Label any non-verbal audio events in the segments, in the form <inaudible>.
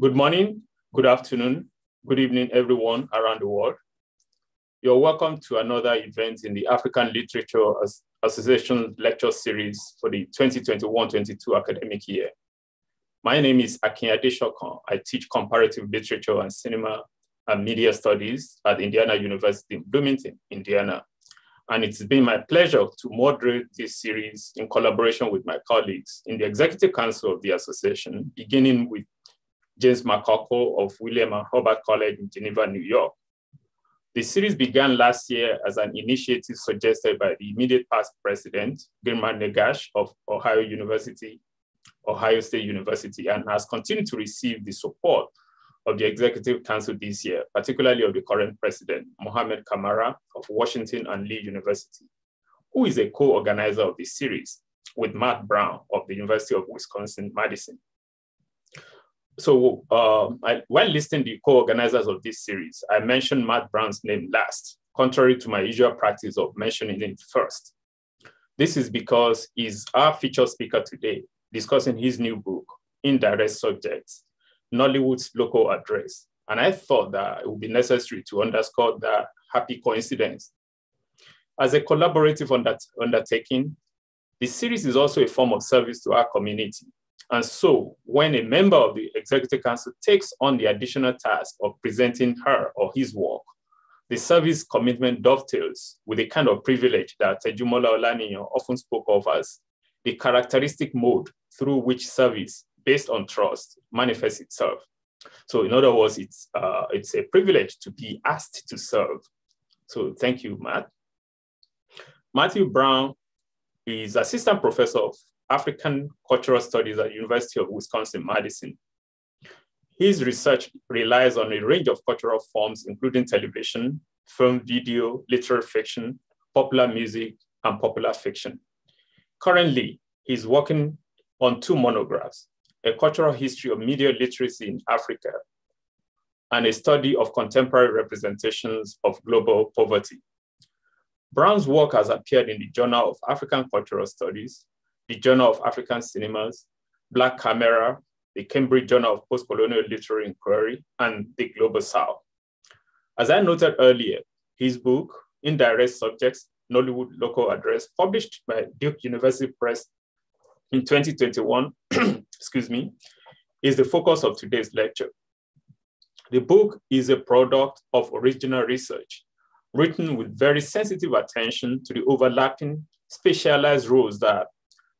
Good morning, good afternoon, good evening, everyone around the world. You're welcome to another event in the African Literature Association lecture series for the 2021-22 academic year. My name is Akin Adesokan. I teach comparative literature and cinema and media studies at Indiana University in Bloomington, Indiana. And it's been my pleasure to moderate this series in collaboration with my colleagues in the Executive Council of the Association, beginning with James McCorkle of William and Hobart College in Geneva, New York. The series began last year as an initiative suggested by the immediate past president, Girma Negash of Ohio University, Ohio State University, and has continued to receive the support of the Executive Council this year, particularly of the current president, Mohamed Kamara of Washington and Lee University, who is a co-organizer of the series with Matt Brown of the University of Wisconsin-Madison so uh, I, listing the co-organizers of this series, I mentioned Matt Brown's name last, contrary to my usual practice of mentioning it first. This is because he's our featured speaker today, discussing his new book, Indirect Subjects, Nollywood's Local Address. And I thought that it would be necessary to underscore that happy coincidence. As a collaborative undertaking, the series is also a form of service to our community and so when a member of the executive council takes on the additional task of presenting her or his work, the service commitment dovetails with the kind of privilege that Tejumola Olaniyan often spoke of as the characteristic mode through which service based on trust manifests itself. So in other words, it's, uh, it's a privilege to be asked to serve. So thank you, Matt. Matthew Brown is assistant professor of African Cultural Studies at University of Wisconsin-Madison. His research relies on a range of cultural forms, including television, film, video, literary fiction, popular music, and popular fiction. Currently, he's working on two monographs, a cultural history of media literacy in Africa and a study of contemporary representations of global poverty. Brown's work has appeared in the Journal of African Cultural Studies, the Journal of African Cinemas, Black Camera, the Cambridge Journal of Postcolonial Literary Inquiry, and the Global South. As I noted earlier, his book, Indirect Subjects, Nollywood Local Address, published by Duke University Press in 2021, <clears throat> excuse me, is the focus of today's lecture. The book is a product of original research, written with very sensitive attention to the overlapping specialized roles that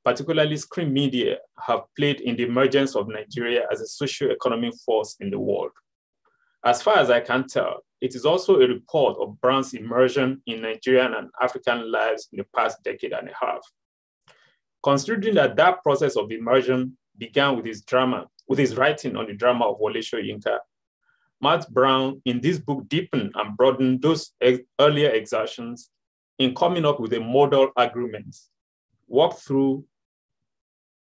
particularly screen media, have played in the emergence of Nigeria as a socio-economic force in the world. As far as I can tell, it is also a report of Brown's immersion in Nigerian and African lives in the past decade and a half. Considering that that process of immersion began with his drama, with his writing on the drama of Wole Soyinka, Matt Brown in this book deepened and broadened those earlier exertions in coming up with a model agreement, walked through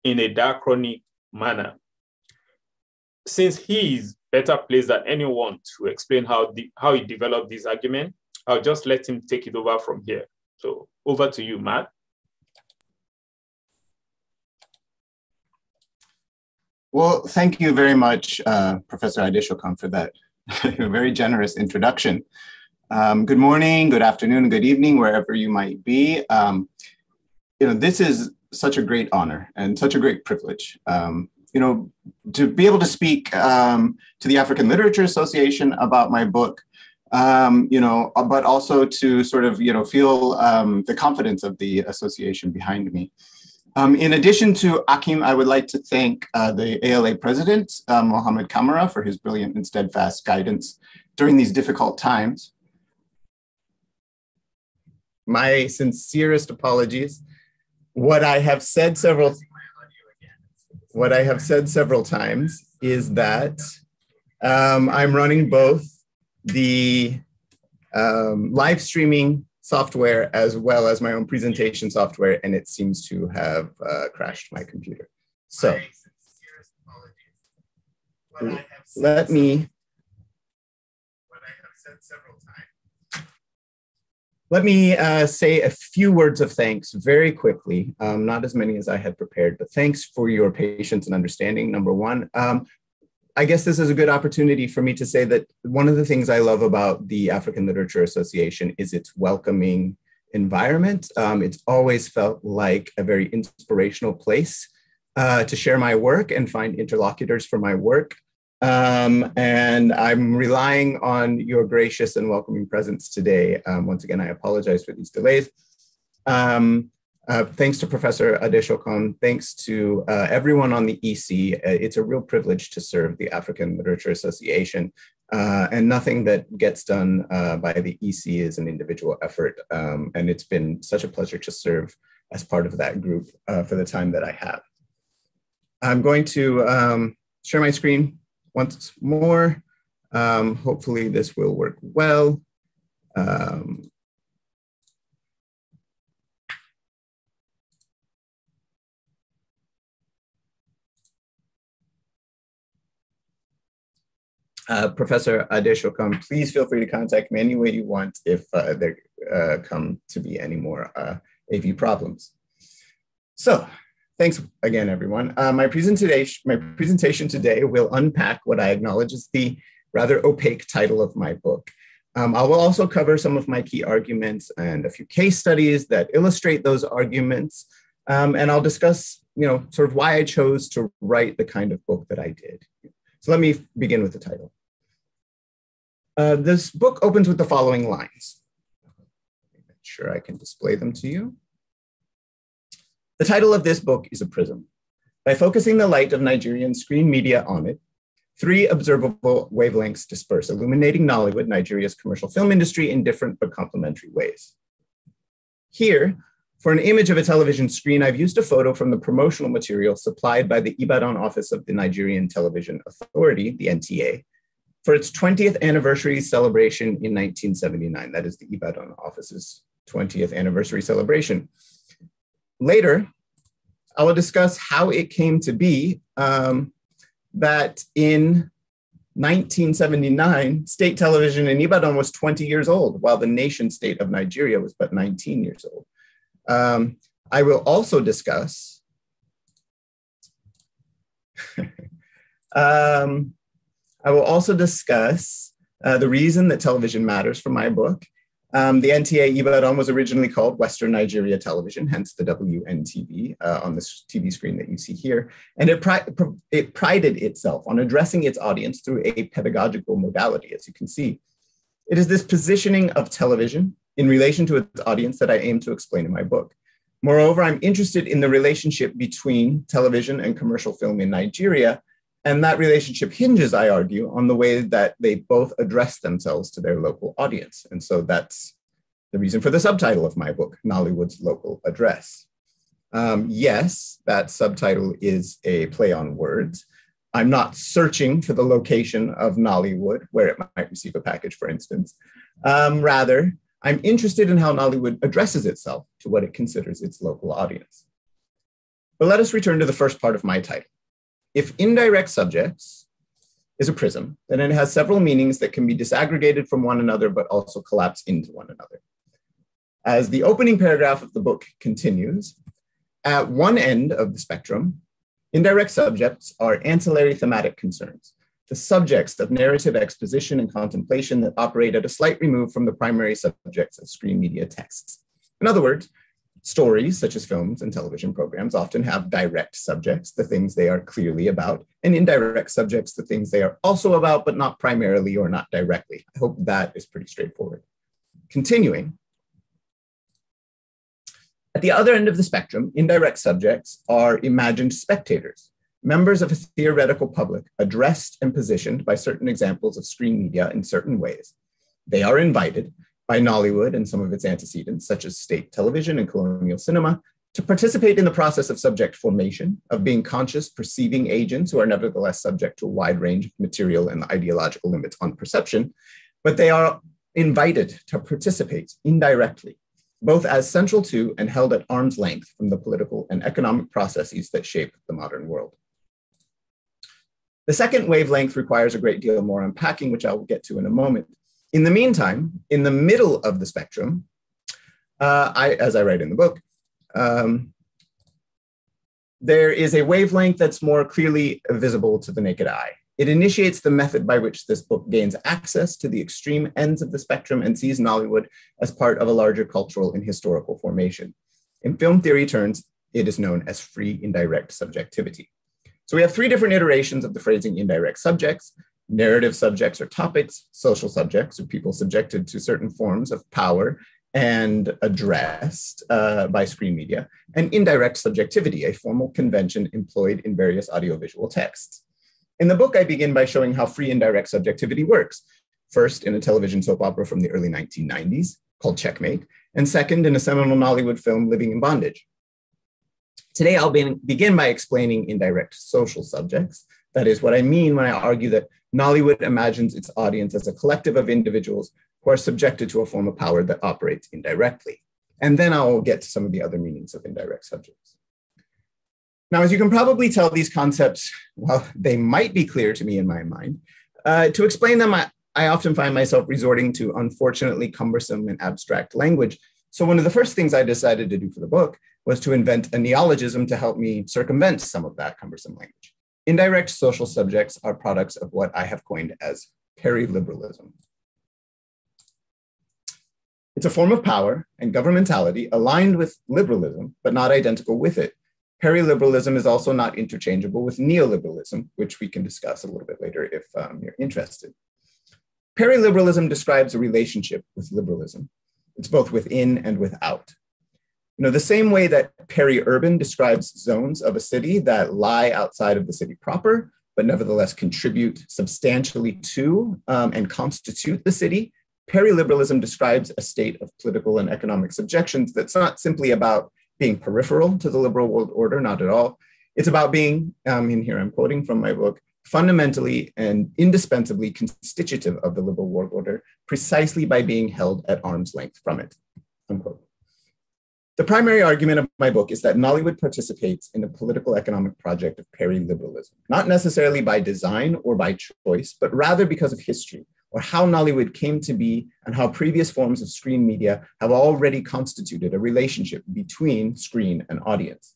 in a diachronic manner. Since he is better placed than anyone to explain how, the, how he developed this argument, I'll just let him take it over from here. So over to you, Matt. Well, thank you very much, uh, Professor Adesokan, for that <laughs> very generous introduction. Um, good morning, good afternoon, good evening, wherever you might be. Um, you know, this is such a great honor and such a great privilege. Um, you know, to be able to speak um, to the African Literature Association about my book, um, you know, uh, but also to sort of, you know, feel um, the confidence of the association behind me. Um, in addition to Akin, I would like to thank uh, the ALA president, uh, Mohamed Kamara, for his brilliant and steadfast guidance during these difficult times. My sincerest apologies what I have said several what I have said several times is that um, I'm running both the um, live streaming software as well as my own presentation software, and it seems to have uh, crashed my computer. So let me Let me uh, say a few words of thanks very quickly, um, not as many as I had prepared, but thanks for your patience and understanding, number one. Um, I guess this is a good opportunity for me to say that one of the things I love about the African Literature Association is its welcoming environment. Um, it's always felt like a very inspirational place uh, to share my work and find interlocutors for my work. Um, and I'm relying on your gracious and welcoming presence today. Um, once again, I apologize for these delays. Um, uh, thanks to Professor Adesokan, thanks to uh, everyone on the EC. Uh, it's a real privilege to serve the African Literature Association. Uh, and nothing that gets done uh, by the EC is an individual effort. Um, and it's been such a pleasure to serve as part of that group uh, for the time that I have. I'm going to um, share my screen once more. Um, hopefully this will work well. Um, uh, Professor Adesokan, please feel free to contact me any way you want if uh, there uh, come to be any more uh, AV problems. So Thanks again, everyone. Uh, my, presentation, my presentation today will unpack what I acknowledge is the rather opaque title of my book. Um, I will also cover some of my key arguments and a few case studies that illustrate those arguments. Um, and I'll discuss, you know, sort of why I chose to write the kind of book that I did. So let me begin with the title. Uh, this book opens with the following lines. Make sure I can display them to you. The title of this book is A Prism. By focusing the light of Nigerian screen media on it, three observable wavelengths disperse, illuminating Nollywood, Nigeria's commercial film industry, in different but complementary ways. Here, for an image of a television screen, I've used a photo from the promotional material supplied by the Ibadan office of the Nigerian Television Authority, the NTA, for its 20th anniversary celebration in 1979. That is the Ibadan office's 20th anniversary celebration. Later, I will discuss how it came to be um, that in 1979, state television in Ibadan was 20 years old, while the nation state of Nigeria was but 19 years old. Um, I will also discuss <laughs> um, I will also discuss uh, the reason that television matters for my book um, the NTA Ibadan was originally called Western Nigeria Television, hence the WNTV uh, on this TV screen that you see here. And it, pri it prided itself on addressing its audience through a pedagogical modality, as you can see. It is this positioning of television in relation to its audience that I aim to explain in my book. Moreover, I'm interested in the relationship between television and commercial film in Nigeria and that relationship hinges, I argue, on the way that they both address themselves to their local audience. And so that's the reason for the subtitle of my book, Nollywood's Local Address. Um, yes, that subtitle is a play on words. I'm not searching for the location of Nollywood, where it might receive a package, for instance. Um, rather, I'm interested in how Nollywood addresses itself to what it considers its local audience. But let us return to the first part of my title if indirect subjects is a prism, then it has several meanings that can be disaggregated from one another, but also collapse into one another. As the opening paragraph of the book continues, at one end of the spectrum, indirect subjects are ancillary thematic concerns, the subjects of narrative exposition and contemplation that operate at a slight remove from the primary subjects of screen media texts. In other words, Stories, such as films and television programs, often have direct subjects, the things they are clearly about, and indirect subjects, the things they are also about, but not primarily or not directly. I hope that is pretty straightforward. Continuing, at the other end of the spectrum, indirect subjects are imagined spectators, members of a theoretical public addressed and positioned by certain examples of screen media in certain ways. They are invited by Nollywood and some of its antecedents, such as state television and colonial cinema, to participate in the process of subject formation, of being conscious, perceiving agents who are nevertheless subject to a wide range of material and ideological limits on perception, but they are invited to participate indirectly, both as central to and held at arm's length from the political and economic processes that shape the modern world. The second wavelength requires a great deal more unpacking, which I will get to in a moment. In the meantime, in the middle of the spectrum, uh, I, as I write in the book, um, there is a wavelength that's more clearly visible to the naked eye. It initiates the method by which this book gains access to the extreme ends of the spectrum and sees Nollywood as part of a larger cultural and historical formation. In film theory terms, it is known as free indirect subjectivity. So we have three different iterations of the phrasing indirect subjects, narrative subjects or topics, social subjects or people subjected to certain forms of power and addressed uh, by screen media, and indirect subjectivity, a formal convention employed in various audiovisual texts. In the book, I begin by showing how free indirect subjectivity works, first in a television soap opera from the early 1990s called Checkmate, and second in a seminal Nollywood film, Living in Bondage. Today, I'll be, begin by explaining indirect social subjects. That is what I mean when I argue that Nollywood imagines its audience as a collective of individuals who are subjected to a form of power that operates indirectly. And then I'll get to some of the other meanings of indirect subjects. Now, as you can probably tell, these concepts, well, they might be clear to me in my mind. Uh, to explain them, I, I often find myself resorting to unfortunately cumbersome and abstract language. So, one of the first things I decided to do for the book was to invent a neologism to help me circumvent some of that cumbersome language. Indirect social subjects are products of what I have coined as periliberalism. It's a form of power and governmentality aligned with liberalism, but not identical with it. Periliberalism is also not interchangeable with neoliberalism, which we can discuss a little bit later if um, you're interested. Periliberalism describes a relationship with liberalism. It's both within and without. You know, the same way that peri-urban describes zones of a city that lie outside of the city proper, but nevertheless contribute substantially to um, and constitute the city, peri-liberalism describes a state of political and economic subjections that's not simply about being peripheral to the liberal world order, not at all. It's about being, um, and here I'm quoting from my book, fundamentally and indispensably constitutive of the liberal world order precisely by being held at arm's length from it. Unquote. The primary argument of my book is that Nollywood participates in the political economic project of peri-liberalism, not necessarily by design or by choice, but rather because of history, or how Nollywood came to be and how previous forms of screen media have already constituted a relationship between screen and audience.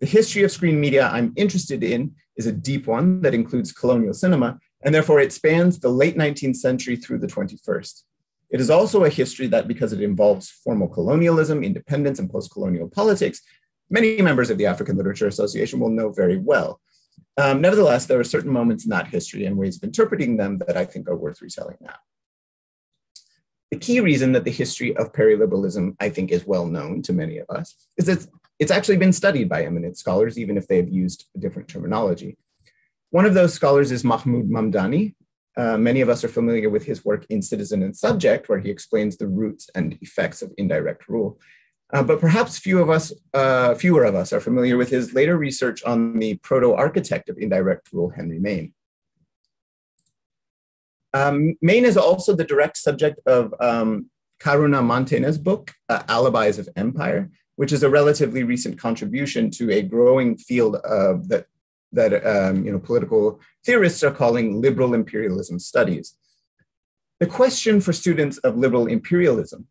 The history of screen media I'm interested in is a deep one that includes colonial cinema, and therefore it spans the late 19th century through the 21st. It is also a history that, because it involves formal colonialism, independence, and post colonial politics, many members of the African Literature Association will know very well. Um, nevertheless, there are certain moments in that history and ways of interpreting them that I think are worth retelling now. The key reason that the history of periliberalism, I think, is well known to many of us is that it's actually been studied by eminent scholars, even if they have used a different terminology. One of those scholars is Mahmood Mamdani. Uh, many of us are familiar with his work in Citizen and Subject, where he explains the roots and effects of indirect rule. Uh, but perhaps few of us, uh, fewer of us are familiar with his later research on the proto-architect of indirect rule, Henry Maine. Um, Maine is also the direct subject of um, Karuna Mantena's book, uh, Alibis of Empire, which is a relatively recent contribution to a growing field of that, that um, you know, political theorists are calling liberal imperialism studies. The question for students of liberal imperialism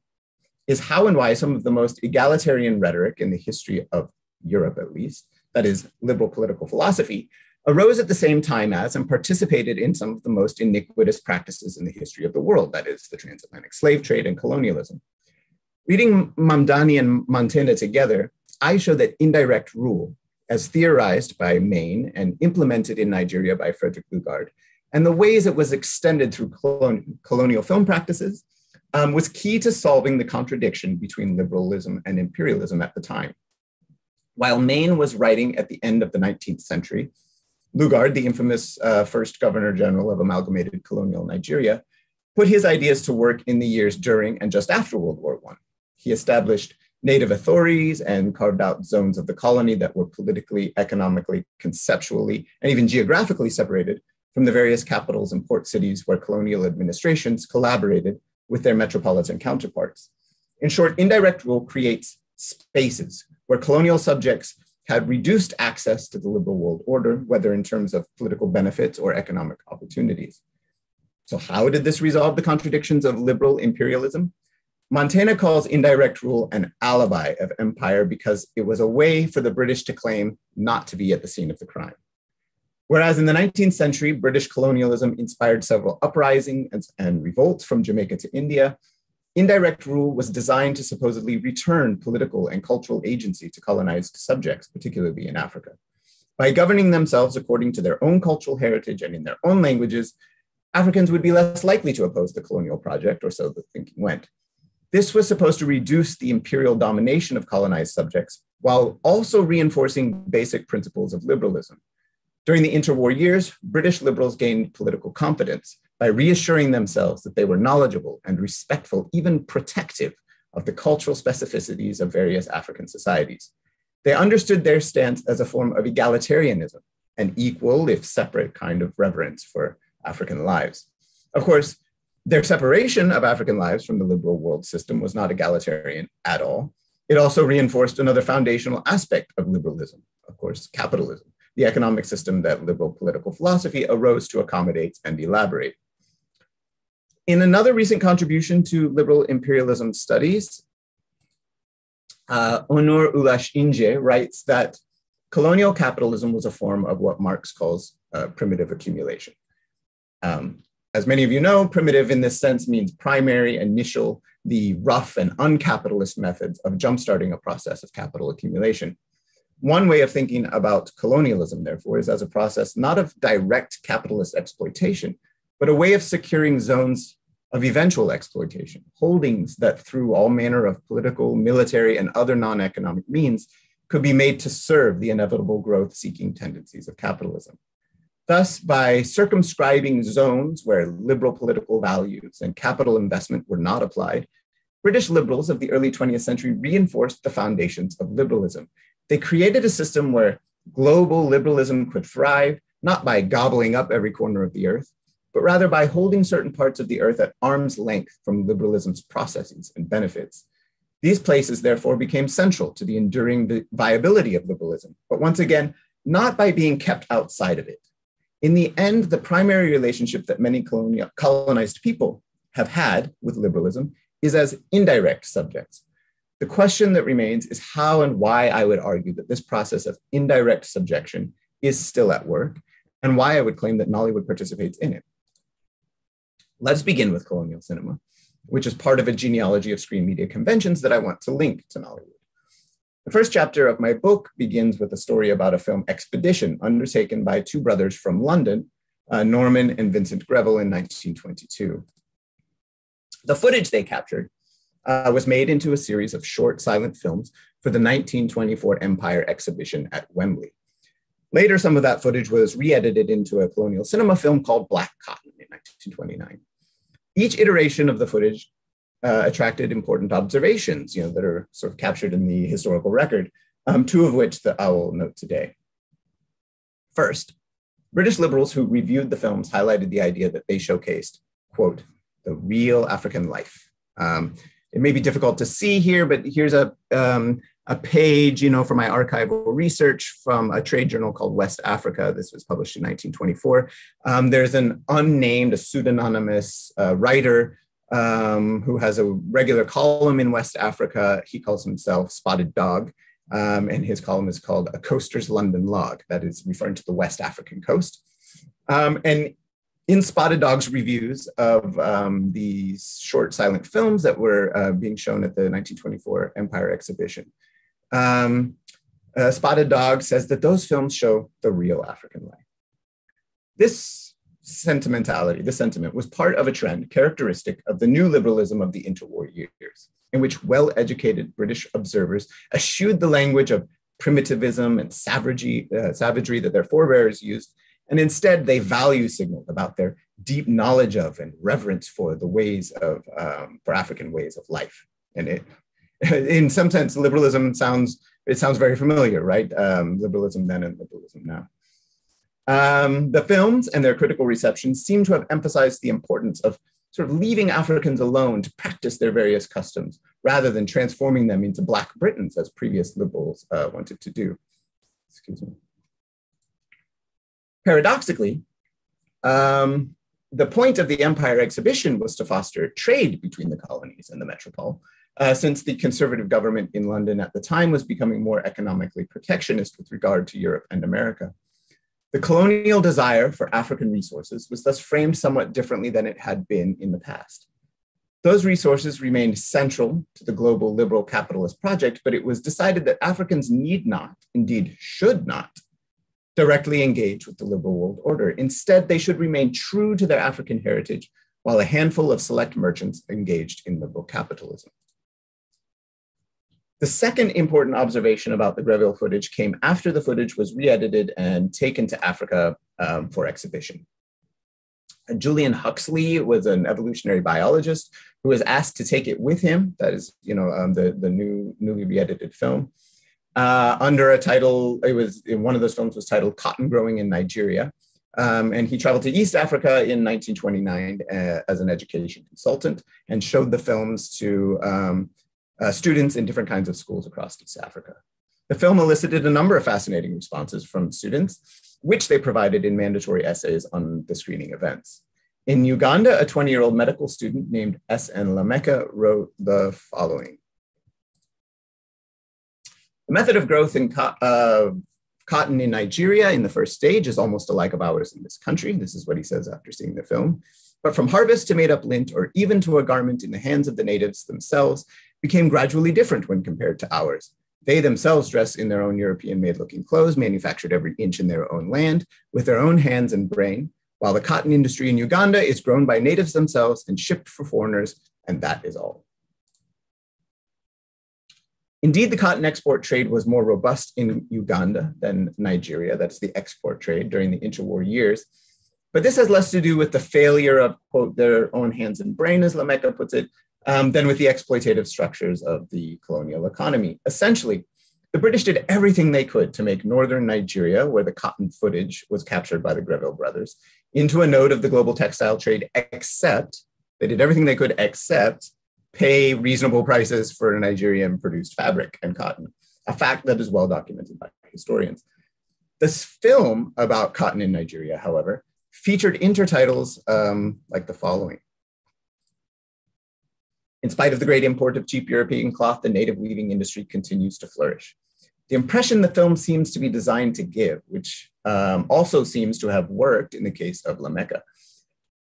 is how and why some of the most egalitarian rhetoric in the history of Europe, at least, that is, liberal political philosophy, arose at the same time as and participated in some of the most iniquitous practices in the history of the world, that is, the transatlantic slave trade and colonialism. Reading Mamdani and Mantena together, I show that indirect rule, as theorized by Maine and implemented in Nigeria by Frederick Lugard, and the ways it was extended through colon colonial film practices, um, was key to solving the contradiction between liberalism and imperialism at the time. While Maine was writing at the end of the 19th century, Lugard, the infamous uh, first governor general of amalgamated colonial Nigeria, put his ideas to work in the years during and just after World War I. He established native authorities and carved out zones of the colony that were politically, economically, conceptually, and even geographically separated from the various capitals and port cities where colonial administrations collaborated with their metropolitan counterparts. In short, indirect rule creates spaces where colonial subjects had reduced access to the liberal world order, whether in terms of political benefits or economic opportunities. So, how did this resolve the contradictions of liberal imperialism? Mantena calls indirect rule an alibi of empire because it was a way for the British to claim not to be at the scene of the crime. Whereas in the 19th century, British colonialism inspired several uprisings and, and revolts from Jamaica to India, indirect rule was designed to supposedly return political and cultural agency to colonized subjects, particularly in Africa. By governing themselves according to their own cultural heritage and in their own languages, Africans would be less likely to oppose the colonial project, or so the thinking went. This was supposed to reduce the imperial domination of colonized subjects while also reinforcing basic principles of liberalism. During the interwar years, British liberals gained political confidence by reassuring themselves that they were knowledgeable and respectful, even protective of the cultural specificities of various African societies. They understood their stance as a form of egalitarianism, an equal, if separate, kind of reverence for African lives. Of course, their separation of African lives from the liberal world system was not egalitarian at all. It also reinforced another foundational aspect of liberalism, of course, capitalism, the economic system that liberal political philosophy arose to accommodate and elaborate. In another recent contribution to liberal imperialism studies, uh, Onur Ulaş İnce writes that colonial capitalism was a form of what Marx calls uh, primitive accumulation. Um, as many of you know, primitive in this sense means primary, initial, the rough and uncapitalist methods of jumpstarting a process of capital accumulation. One way of thinking about colonialism, therefore, is as a process not of direct capitalist exploitation, but a way of securing zones of eventual exploitation, holdings that through all manner of political, military, and other non economic means could be made to serve the inevitable growth seeking tendencies of capitalism. Thus, by circumscribing zones where liberal political values and capital investment were not applied, British liberals of the early 20th century reinforced the foundations of liberalism. They created a system where global liberalism could thrive, not by gobbling up every corner of the earth, but rather by holding certain parts of the earth at arm's length from liberalism's processes and benefits. These places, therefore, became central to the enduring viability of liberalism, but once again, not by being kept outside of it. In the end, the primary relationship that many colonial, colonized people have had with liberalism is as indirect subjects. The question that remains is how and why I would argue that this process of indirect subjection is still at work, and why I would claim that Nollywood participates in it. Let's begin with colonial cinema, which is part of a genealogy of screen media conventions that I want to link to Nollywood. The first chapter of my book begins with a story about a film expedition undertaken by two brothers from London, uh, Norman and Vincent Greville, in 1922. The footage they captured uh, was made into a series of short silent films for the 1924 Empire exhibition at Wembley. Later, some of that footage was re edited into a colonial cinema film called Black Cotton in 1929. Each iteration of the footage uh, attracted important observations, you know, that are sort of captured in the historical record, um, two of which that I will note today. First, British liberals who reviewed the films highlighted the idea that they showcased, quote, the real African life. Um, it may be difficult to see here, but here's a, um, a page, you know, from my archival research from a trade journal called West Africa. This was published in 1924. Um, there's an unnamed, a pseudonymous uh, writer um, who has a regular column in West Africa. He calls himself Spotted Dog, um, and his column is called A Coaster's London Log, that is referring to the West African coast. Um, and in Spotted Dog's reviews of um, these short silent films that were uh, being shown at the 1924 Empire exhibition, um, uh, Spotted Dog says that those films show the real African life. This sentimentality, the sentiment, was part of a trend characteristic of the new liberalism of the interwar years, in which well educated British observers eschewed the language of primitivism and savagery, uh, savagery that their forebears used, and instead they value signaled about their deep knowledge of and reverence for the ways of, um, for African ways of life. And it, <laughs> in some sense, liberalism sounds, it sounds very familiar, right? Um, liberalism then and liberalism now. Um, the films and their critical reception seem to have emphasized the importance of sort of leaving Africans alone to practice their various customs rather than transforming them into Black Britons as previous liberals uh, wanted to do. Excuse me. Paradoxically, um, the point of the Empire exhibition was to foster trade between the colonies and the metropole, uh, since the conservative government in London at the time was becoming more economically protectionist with regard to Europe and America. The colonial desire for African resources was thus framed somewhat differently than it had been in the past. Those resources remained central to the global liberal capitalist project, but it was decided that Africans need not, indeed should not, directly engage with the liberal world order. Instead, they should remain true to their African heritage, while a handful of select merchants engaged in liberal capitalism. The second important observation about the Greville footage came after the footage was re-edited and taken to Africa um, for exhibition. Julian Huxley was an evolutionary biologist who was asked to take it with him. That is, you know, um, the, the new, newly re-edited film. Uh, under a title, it was one of those films was titled Cotton Growing in Nigeria. Um, and he traveled to East Africa in 1929 uh, as an education consultant and showed the films to um, uh, students in different kinds of schools across East Africa. The film elicited a number of fascinating responses from students, which they provided in mandatory essays on the screening events. In Uganda, a 20 year old medical student named S.N. Lameka wrote the following The method of growth in co uh, cotton in Nigeria in the first stage is almost alike of ours in this country. This is what he says after seeing the film. But from harvest to made up lint, or even to a garment in the hands of the natives themselves, became gradually different when compared to ours. They themselves dress in their own European made looking clothes, manufactured every inch in their own land, with their own hands and brain, while the cotton industry in Uganda is grown by natives themselves and shipped for foreigners, and that is all. Indeed, the cotton export trade was more robust in Uganda than Nigeria, that's the export trade during the interwar years. But this has less to do with the failure of, quote, their own hands and brain, as Lameka puts it, um, than with the exploitative structures of the colonial economy. Essentially, the British did everything they could to make northern Nigeria, where the cotton footage was captured by the Greville brothers, into a node of the global textile trade, except they did everything they could except pay reasonable prices for Nigerian produced fabric and cotton, a fact that is well documented by historians. This film about cotton in Nigeria, however, featured intertitles um, like the following in spite of the great import of cheap European cloth, the native weaving industry continues to flourish. The impression the film seems to be designed to give, which um, also seems to have worked in the case of Lameka,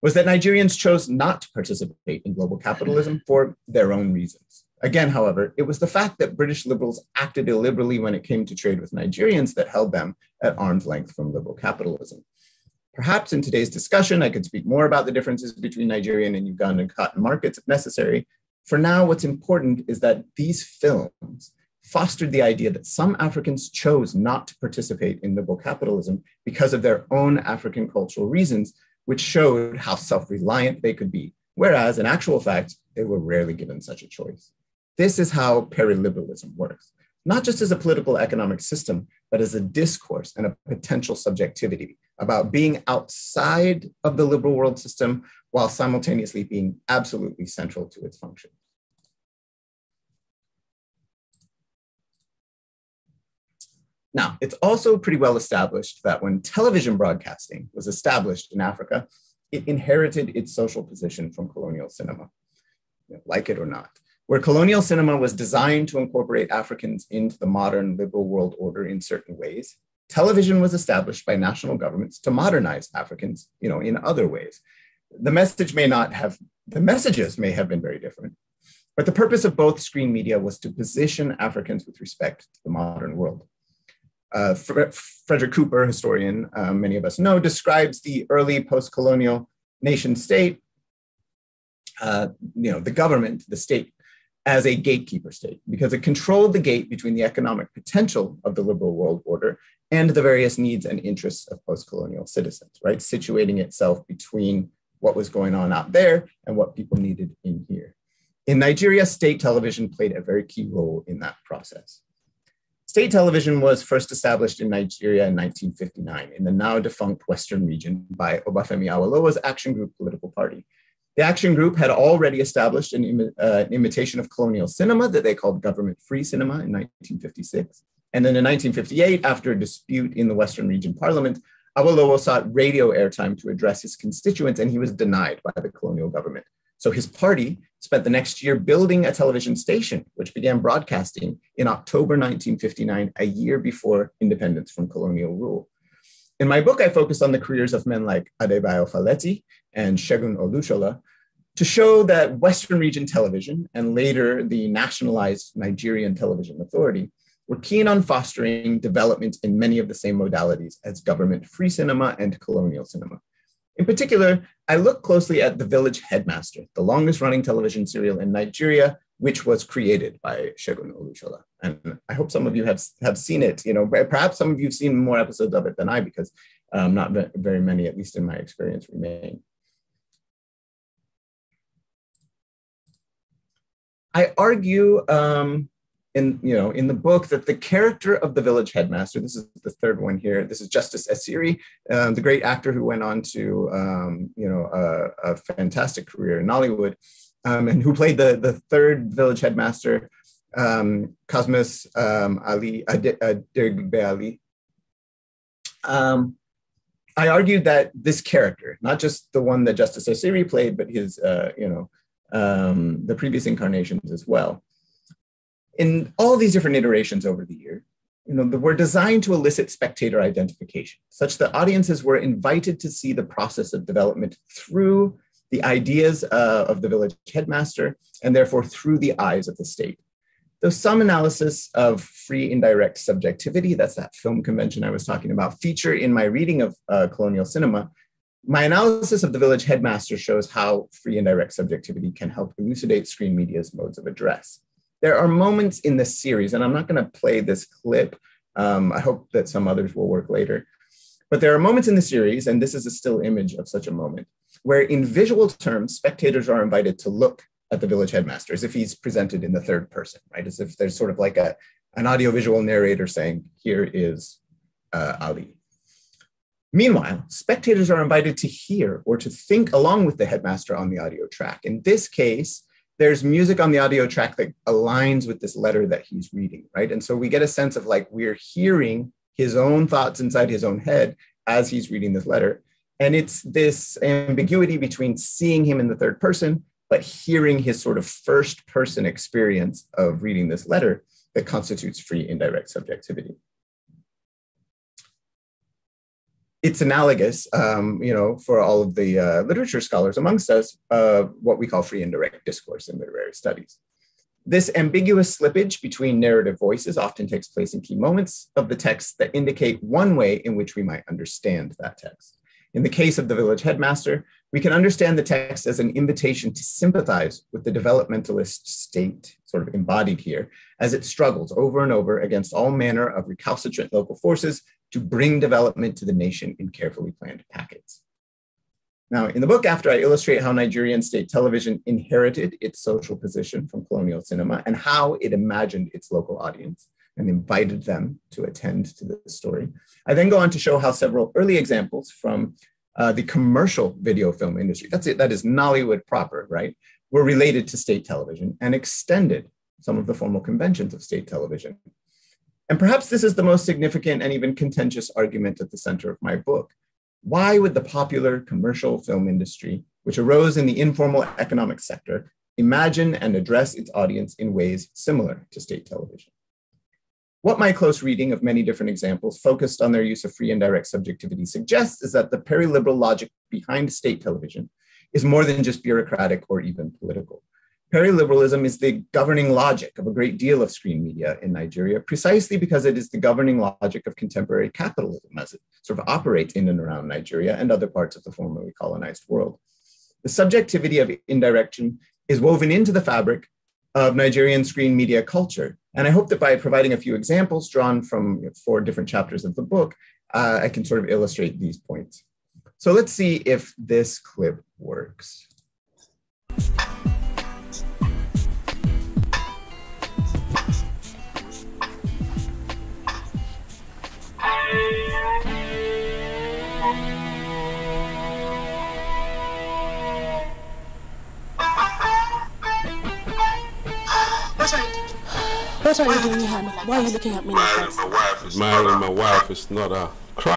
was that Nigerians chose not to participate in global capitalism for their own reasons. Again, however, it was the fact that British liberals acted illiberally when it came to trade with Nigerians that held them at arm's length from liberal capitalism. Perhaps in today's discussion, I could speak more about the differences between Nigerian and Ugandan cotton markets if necessary, for now, what's important is that these films fostered the idea that some Africans chose not to participate in liberal capitalism because of their own African cultural reasons, which showed how self reliant they could be, whereas in actual fact, they were rarely given such a choice. This is how periliberalism works, not just as a political economic system, but as a discourse and a potential subjectivity about being outside of the liberal world system while simultaneously being absolutely central to its function. Now, it's also pretty well established that when television broadcasting was established in Africa, it inherited its social position from colonial cinema, like it or not. Where colonial cinema was designed to incorporate Africans into the modern liberal world order in certain ways, television was established by national governments to modernize Africans, you know, in other ways. The message may not have, the messages may have been very different, but the purpose of both screen media was to position Africans with respect to the modern world. Uh, Frederick Cooper, historian um, many of us know, describes the early post-colonial nation state, uh, you know, the government, the state, as a gatekeeper state, because it controlled the gate between the economic potential of the liberal world order and the various needs and interests of post-colonial citizens, right? Situating itself between what was going on out there and what people needed in here. In Nigeria, state television played a very key role in that process. State television was first established in Nigeria in 1959 in the now defunct Western region by Obafemi Awolowo's Action Group political party. The Action Group had already established an, Im uh, imitation of colonial cinema that they called government free cinema in 1956. And then in 1958, after a dispute in the Western region parliament, Awolowo sought radio airtime to address his constituents, and he was denied by the colonial government. So his party spent the next year building a television station, which began broadcasting in October 1959, a year before independence from colonial rule. In my book, I focus on the careers of men like Adebayo Faleti and Segun Olusola to show that Western region television and later the nationalized Nigerian Television Authority were keen on fostering development in many of the same modalities as government free cinema and colonial cinema. In particular, I look closely at The Village Headmaster, the longest running television serial in Nigeria, which was created by Segun Olusola. And I hope some of you have, have seen it. You know, perhaps some of you have seen more episodes of it than I, because um, not very many, at least in my experience, remain. I argue um, in you know in the book that the character of the village headmaster this is the third one here this is justice esiri um, the great actor who went on to um, you know a, a, fantastic career in nollywood um, and who played the the third village headmaster um, cosmos um, ali Adirgbe ali. Um, I argued that this character, not just the one that Justice Esiri played, but his, uh, you know, um, the previous incarnations as well, in all these different iterations over the year, you know, they were designed to elicit spectator identification, such that audiences were invited to see the process of development through the ideas uh, of the village headmaster, and therefore through the eyes of the state. Though some analysis of free indirect subjectivity, that's that film convention I was talking about, feature in my reading of uh, colonial cinema, my analysis of the village headmaster shows how free indirect subjectivity can help elucidate screen media's modes of address there are moments in this series, and I'm not going to play this clip. Um, I hope that some others will work later. But there are moments in the series, and this is a still image of such a moment, where in visual terms, spectators are invited to look at the village headmaster as if he's presented in the third person, right? As if there's sort of like a, an audiovisual narrator saying, here is uh, Ali. Meanwhile, spectators are invited to hear or to think along with the headmaster on the audio track. In this case, there's music on the audio track that aligns with this letter that he's reading, right? And so we get a sense of like we're hearing his own thoughts inside his own head as he's reading this letter. And it's this ambiguity between seeing him in the third person, but hearing his sort of first person experience of reading this letter that constitutes free indirect subjectivity. It's analogous, um, you know, for all of the uh, literature scholars amongst us, uh, what we call free indirect discourse in literary studies. This ambiguous slippage between narrative voices often takes place in key moments of the text that indicate one way in which we might understand that text. In the case of the village headmaster, we can understand the text as an invitation to sympathize with the developmentalist state, sort of embodied here, as it struggles over and over against all manner of recalcitrant local forces to bring development to the nation in carefully planned packets. Now, in the book, after I illustrate how Nigerian state television inherited its social position from colonial cinema and how it imagined its local audience and invited them to attend to the story, I then go on to show how several early examples from uh, the commercial video film industry, that's it, that is Nollywood proper, right, were related to state television and extended some of the formal conventions of state television and perhaps this is the most significant and even contentious argument at the center of my book. Why would the popular commercial film industry, which arose in the informal economic sector, imagine and address its audience in ways similar to state television? What my close reading of many different examples focused on their use of free indirect subjectivity suggests is that the peri-liberal logic behind state television is more than just bureaucratic or even political. Peri-liberalism is the governing logic of a great deal of screen media in Nigeria, precisely because it is the governing logic of contemporary capitalism as it sort of operates in and around Nigeria and other parts of the formerly colonized world. The subjectivity of indirection is woven into the fabric of Nigerian screen media culture. And I hope that by providing a few examples drawn from four different chapters of the book, uh, I can sort of illustrate these points. So let's see if this clip works. What are you doing here? Why are you looking at me like that? My wife is marrying my wife. It's not a crime.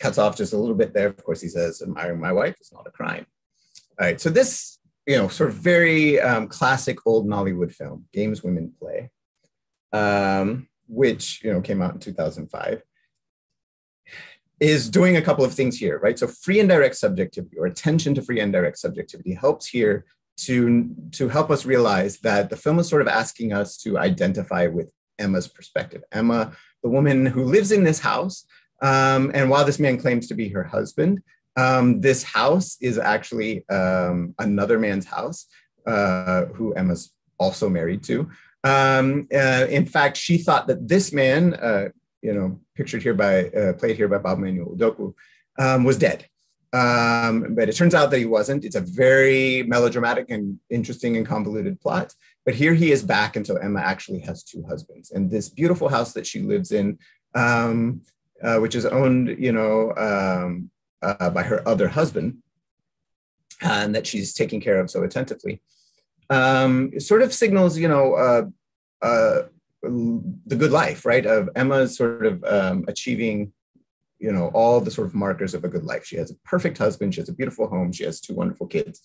Cuts off just a little bit there. Of course, he says, admiring my wife is not a crime. All right, so this, you know, sort of very um, classic old Nollywood film, Games Women Play. Um, which you know came out in 2005, is doing a couple of things here, right? So free indirect subjectivity or attention to free indirect subjectivity helps here to, to help us realize that the film is sort of asking us to identify with Emma's perspective. Emma, the woman who lives in this house, um, and while this man claims to be her husband, um, this house is actually um, another man's house uh, who Emma's also married to. Um, uh, in fact, she thought that this man, uh, you know, pictured here by, uh, played here by Bob Manuel Udokwu, um, was dead. Um, but it turns out that he wasn't. It's a very melodramatic and interesting and convoluted plot. But here he is back, and so Emma actually has two husbands. And this beautiful house that she lives in, um, uh, which is owned, you know, um, uh, by her other husband, and that she's taking care of so attentively, um, sort of signals, you know, uh, uh, the good life, right? Of Emma's sort of um, achieving, you know, all the sort of markers of a good life. She has a perfect husband. She has a beautiful home. She has two wonderful kids.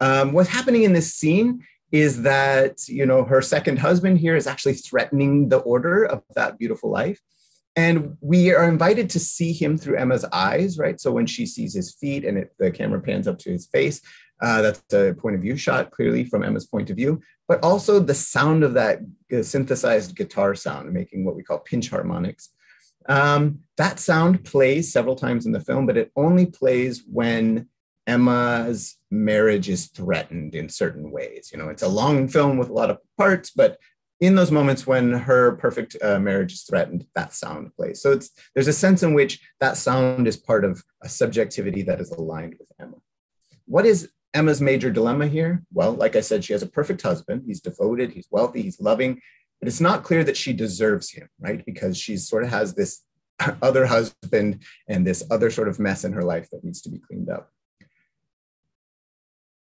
Um, what's happening in this scene is that you know her second husband here is actually threatening the order of that beautiful life and we are invited to see him through emma's eyes right so when she sees his feet and it, the camera pans up to his face uh, that's a point of view shot, clearly from Emma's point of view, but also the sound of that synthesized guitar sound, making what we call pinch harmonics. Um, that sound plays several times in the film, but it only plays when Emma's marriage is threatened in certain ways. You know, it's a long film with a lot of parts, but in those moments when her perfect uh, marriage is threatened, that sound plays. So it's there's a sense in which that sound is part of a subjectivity that is aligned with Emma. What is Emma's major dilemma here? Well, like I said, she has a perfect husband. He's devoted, he's wealthy, he's loving, but it's not clear that she deserves him, right? Because she sort of has this <laughs> other husband and this other sort of mess in her life that needs to be cleaned up.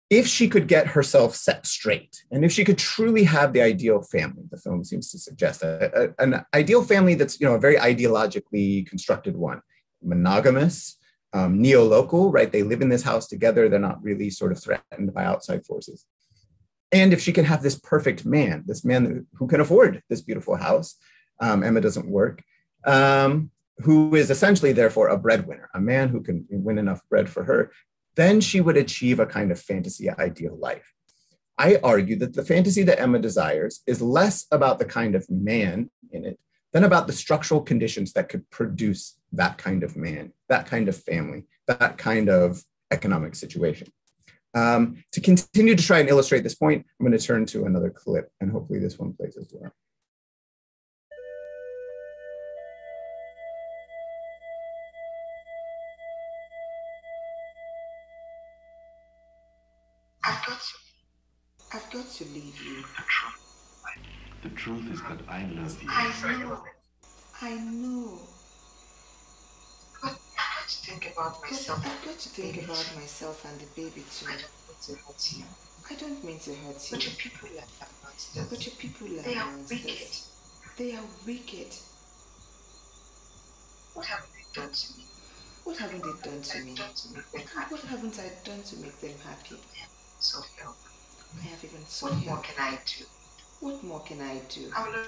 If she could get herself set straight, and if she could truly have the ideal family, the film seems to suggest a, a, an ideal family that's you know a very ideologically constructed one, monogamous, um, neo-local, right? They live in this house together. They're not really sort of threatened by outside forces. And if she can have this perfect man, this man who can afford this beautiful house, um, Emma doesn't work, um, who is essentially therefore a breadwinner, a man who can win enough bread for her, then she would achieve a kind of fantasy ideal life. I argue that the fantasy that Emma desires is less about the kind of man in it than about the structural conditions that could produce that kind of man, that kind of family, that kind of economic situation. Um, to continue to try and illustrate this point, I'm going to turn to another clip, and hopefully this one plays as well. I've got to, I've got to leave you. The truth is that I love you. I know. I know. But I've got to think about myself. I've got to think about myself and the baby too. I don't want to hurt you. I don't mean to hurt you. But your people are monsters. But your people are They are monsters. wicked. They are wicked. What have they done to me? What haven't they done to me? Done to make them happy. What haven't I done to make them happy? So help. I have even so What more can I do? What more can I do? I will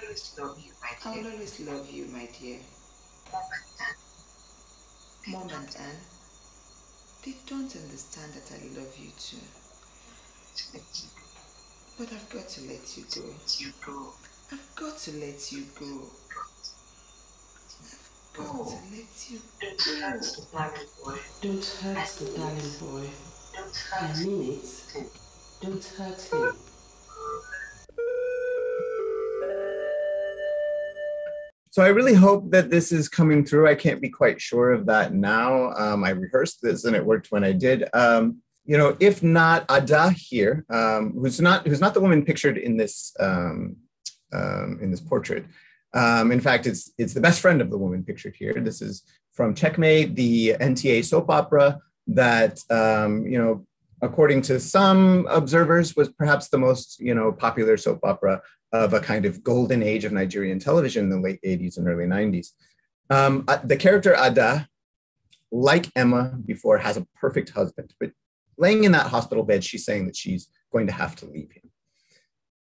always love you, my dear. I will always love you, my dear. Mom and Dad. Mom and Anne, they don't understand that I love you too. To let you But I've got to let you go. you go. I've got to let you go. I've got to let you Don't hurt go. the darling boy. Don't hurt the darling boy. Don't I mean it. Don't hurt him. So I really hope that this is coming through. I can't be quite sure of that now. Um, I rehearsed this and it worked when I did. Um, you know, if not Ada here, um, who's not who's not the woman pictured in this um, um, in this portrait. Um, in fact, it's it's the best friend of the woman pictured here. This is from Checkmate, the NTA soap opera that you know, according to some observers, was perhaps the most you know popular soap opera of a kind of golden age of Nigerian television in the late 80s and early 90s. Um, uh, the character Ada, like Emma before, has a perfect husband, but laying in that hospital bed, she's saying that she's going to have to leave him.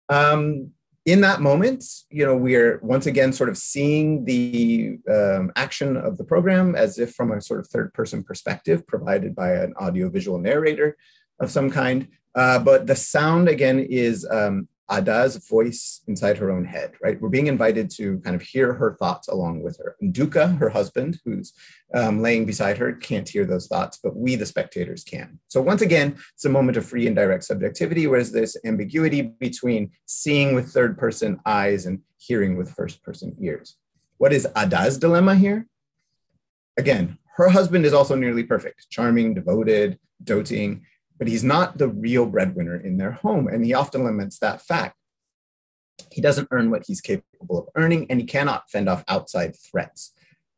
Um, in that moment, you know, we're once again sort of seeing the um, action of the program as if from a sort of third person perspective provided by an audiovisual narrator of some kind. Uh, but the sound again is um, Ada's voice inside her own head, right? We're being invited to kind of hear her thoughts along with her. And Nduka, her husband, who's um, laying beside her, can't hear those thoughts, but we, the spectators, can. So once again, it's a moment of free indirect subjectivity, whereas there's ambiguity between seeing with third person eyes and hearing with first person ears. What is Ada's dilemma here? Again, her husband is also nearly perfect, charming, devoted, doting, but he's not the real breadwinner in their home. And he often laments that fact. He doesn't earn what he's capable of earning, and he cannot fend off outside threats,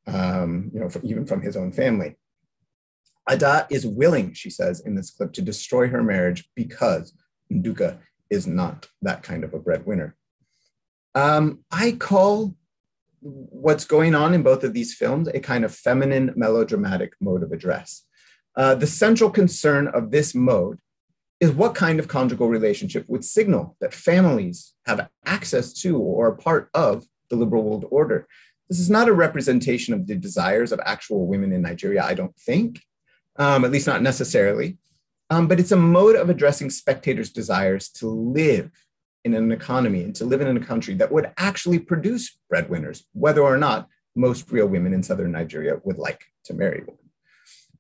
um, you know, even from his own family. Ada is willing, she says in this clip, to destroy her marriage because Nduka is not that kind of a breadwinner. Um, I call what's going on in both of these films a kind of feminine melodramatic mode of address. Uh, the central concern of this mode is what kind of conjugal relationship would signal that families have access to or are part of the liberal world order. This is not a representation of the desires of actual women in Nigeria, I don't think, um, at least not necessarily. Um, but it's a mode of addressing spectators' desires to live in an economy and to live in a country that would actually produce breadwinners, whether or not most real women in southern Nigeria would like to marry one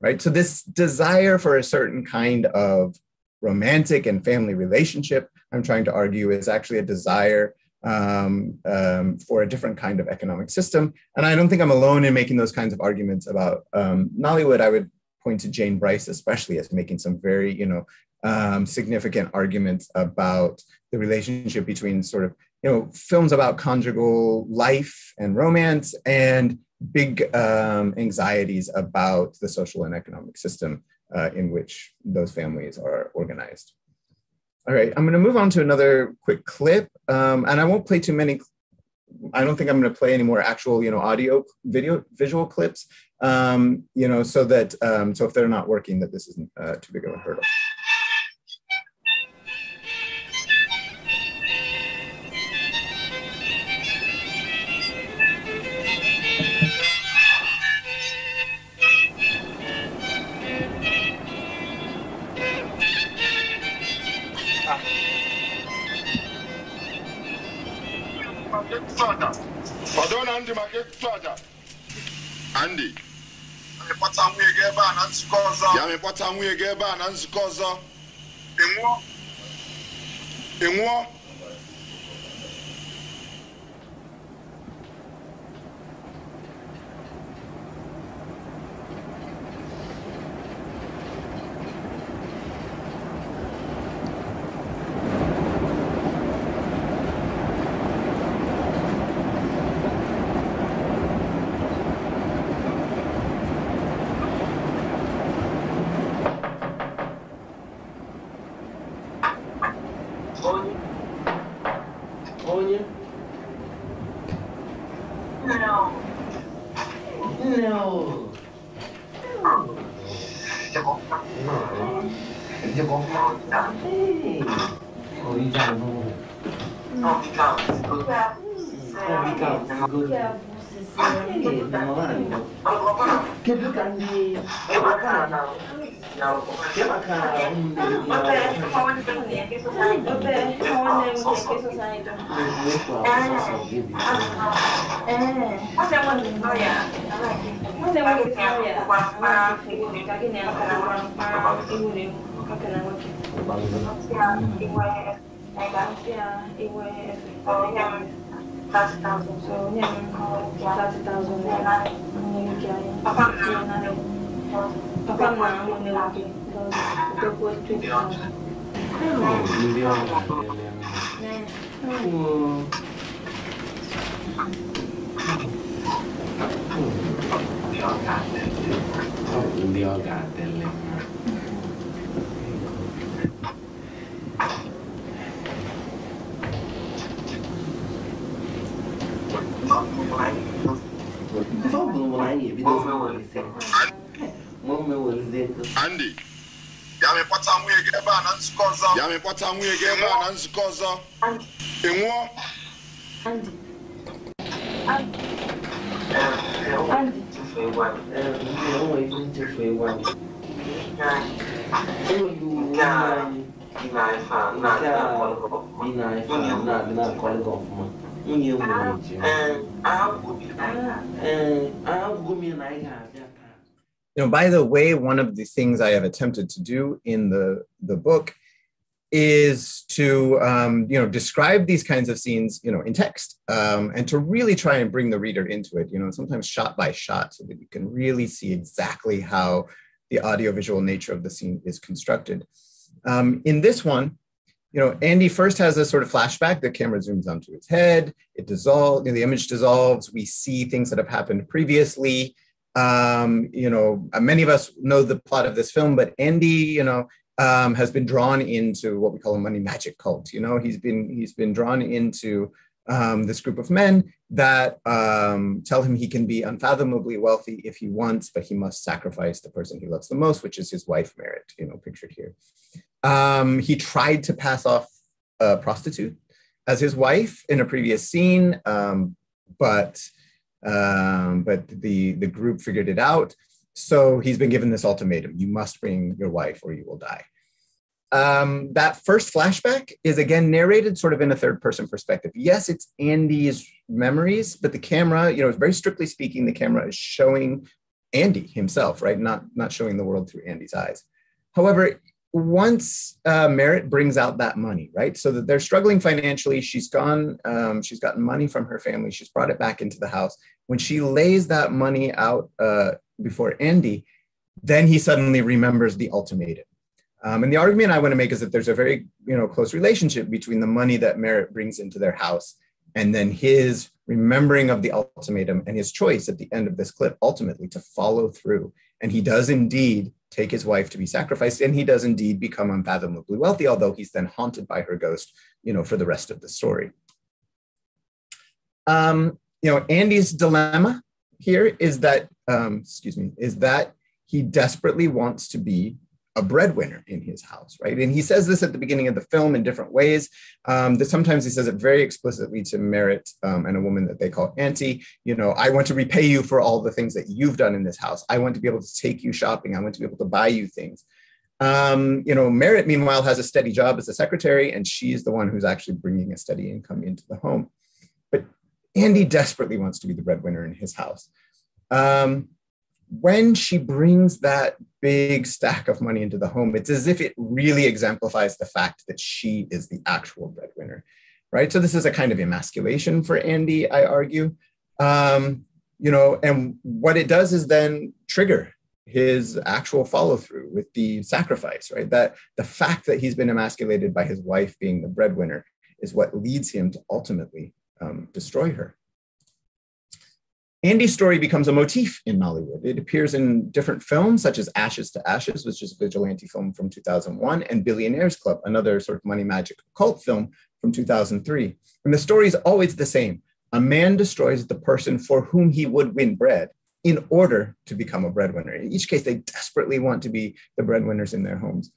right? So this desire for a certain kind of romantic and family relationship, I'm trying to argue, is actually a desire um, um, for a different kind of economic system. And I don't think I'm alone in making those kinds of arguments about um, Nollywood. I would point to Jane Bryce, especially as making some very, you know, um, significant arguments about the relationship between sort of, you know, films about conjugal life and romance and big um, anxieties about the social and economic system uh, in which those families are organized. All right, I'm going to move on to another quick clip, um, and I won't play too many. I don't think I'm going to play any more actual, you know, audio, video, visual clips. Um, you know, so that um, so if they're not working, that this isn't uh, too big of a hurdle. Ọzọ. Ya amepata nwunye gị ebe a na nzukọ ọzọ. Ị nwụọ. canal. Thirty thousand. 爸爸妈妈那边都过去了。那我们要爸爸妈妈。那我。了解的嘞。放不来，放不来，也不能放。Andy. Ya amepata nwunye gị ebe a na nzukọ ọzọ. Ya amepata nwunye gị ebe a na nzukọ ọzọ. Ị nwụọ. Andy. Não, ele não te foi igual. You know, by the way, one of the things I have attempted to do in the, the book is to um, you know describe these kinds of scenes you know in text um, and to really try and bring the reader into it you know sometimes shot by shot so that you can really see exactly how the audiovisual nature of the scene is constructed. Um, in this one you know andy first has a sort of flashback the camera zooms onto his head it dissolves you know, the image dissolves we see things that have happened previously um, you know many of us know the plot of this film but andy you know um, has been drawn into what we call a money magic cult. You know, he's been he's been drawn into um, this group of men that um, tell him he can be unfathomably wealthy if he wants, but he must sacrifice the person he loves the most, which is his wife, Merritt. You know, pictured here. Um, he tried to pass off a prostitute as his wife in a previous scene, um, but um, but the the group figured it out. So he's been given this ultimatum you must bring your wife or you will die. Um, that first flashback is again narrated sort of in a third person perspective. Yes, it's Andy's memories, but the camera, you know, very strictly speaking, the camera is showing Andy himself, right? Not, not showing the world through Andy's eyes. However, once uh, brings out that money, right? So that they're struggling financially. She's gone, um, she's gotten money from her family. She's brought it back into the house. When she lays that money out uh, before Andy, then he suddenly remembers the ultimatum. Um, and the argument I want to make is that there's a very you know close relationship between the money that Merritt brings into their house and then his remembering of the ultimatum and his choice at the end of this clip ultimately to follow through. And he does indeed take his wife to be sacrificed, and he does indeed become unfathomably wealthy, although he's then haunted by her ghost, you know, for the rest of the story. Um, you know, Andy's dilemma here is that, um, excuse me, is that he desperately wants to be a breadwinner in his house, right? And he says this at the beginning of the film in different ways. Um, that sometimes he says it very explicitly to Merritt um, and a woman that they call Auntie. You know, I want to repay you for all the things that you've done in this house. I want to be able to take you shopping. I want to be able to buy you things. Um, you know, Merritt, meanwhile, has a steady job as a secretary, and she's the one who's actually bringing a steady income into the home. But Andy desperately wants to be the breadwinner in his house. Um, when she brings that big stack of money into the home, it's as if it really exemplifies the fact that she is the actual breadwinner, right? So this is a kind of emasculation for Andy, I argue. Um, you know, and what it does is then trigger his actual follow through with the sacrifice, right? That the fact that he's been emasculated by his wife being the breadwinner is what leads him to ultimately um, destroy her. Andy's story becomes a motif in Nollywood. It appears in different films, such as Ashes to Ashes, which is a vigilante film from 2001, and Billionaires Club, another sort of money magic cult film from 2003. And the story is always the same. A man destroys the person for whom he would win bread in order to become a breadwinner. In each case, they desperately want to be the breadwinners in their homes.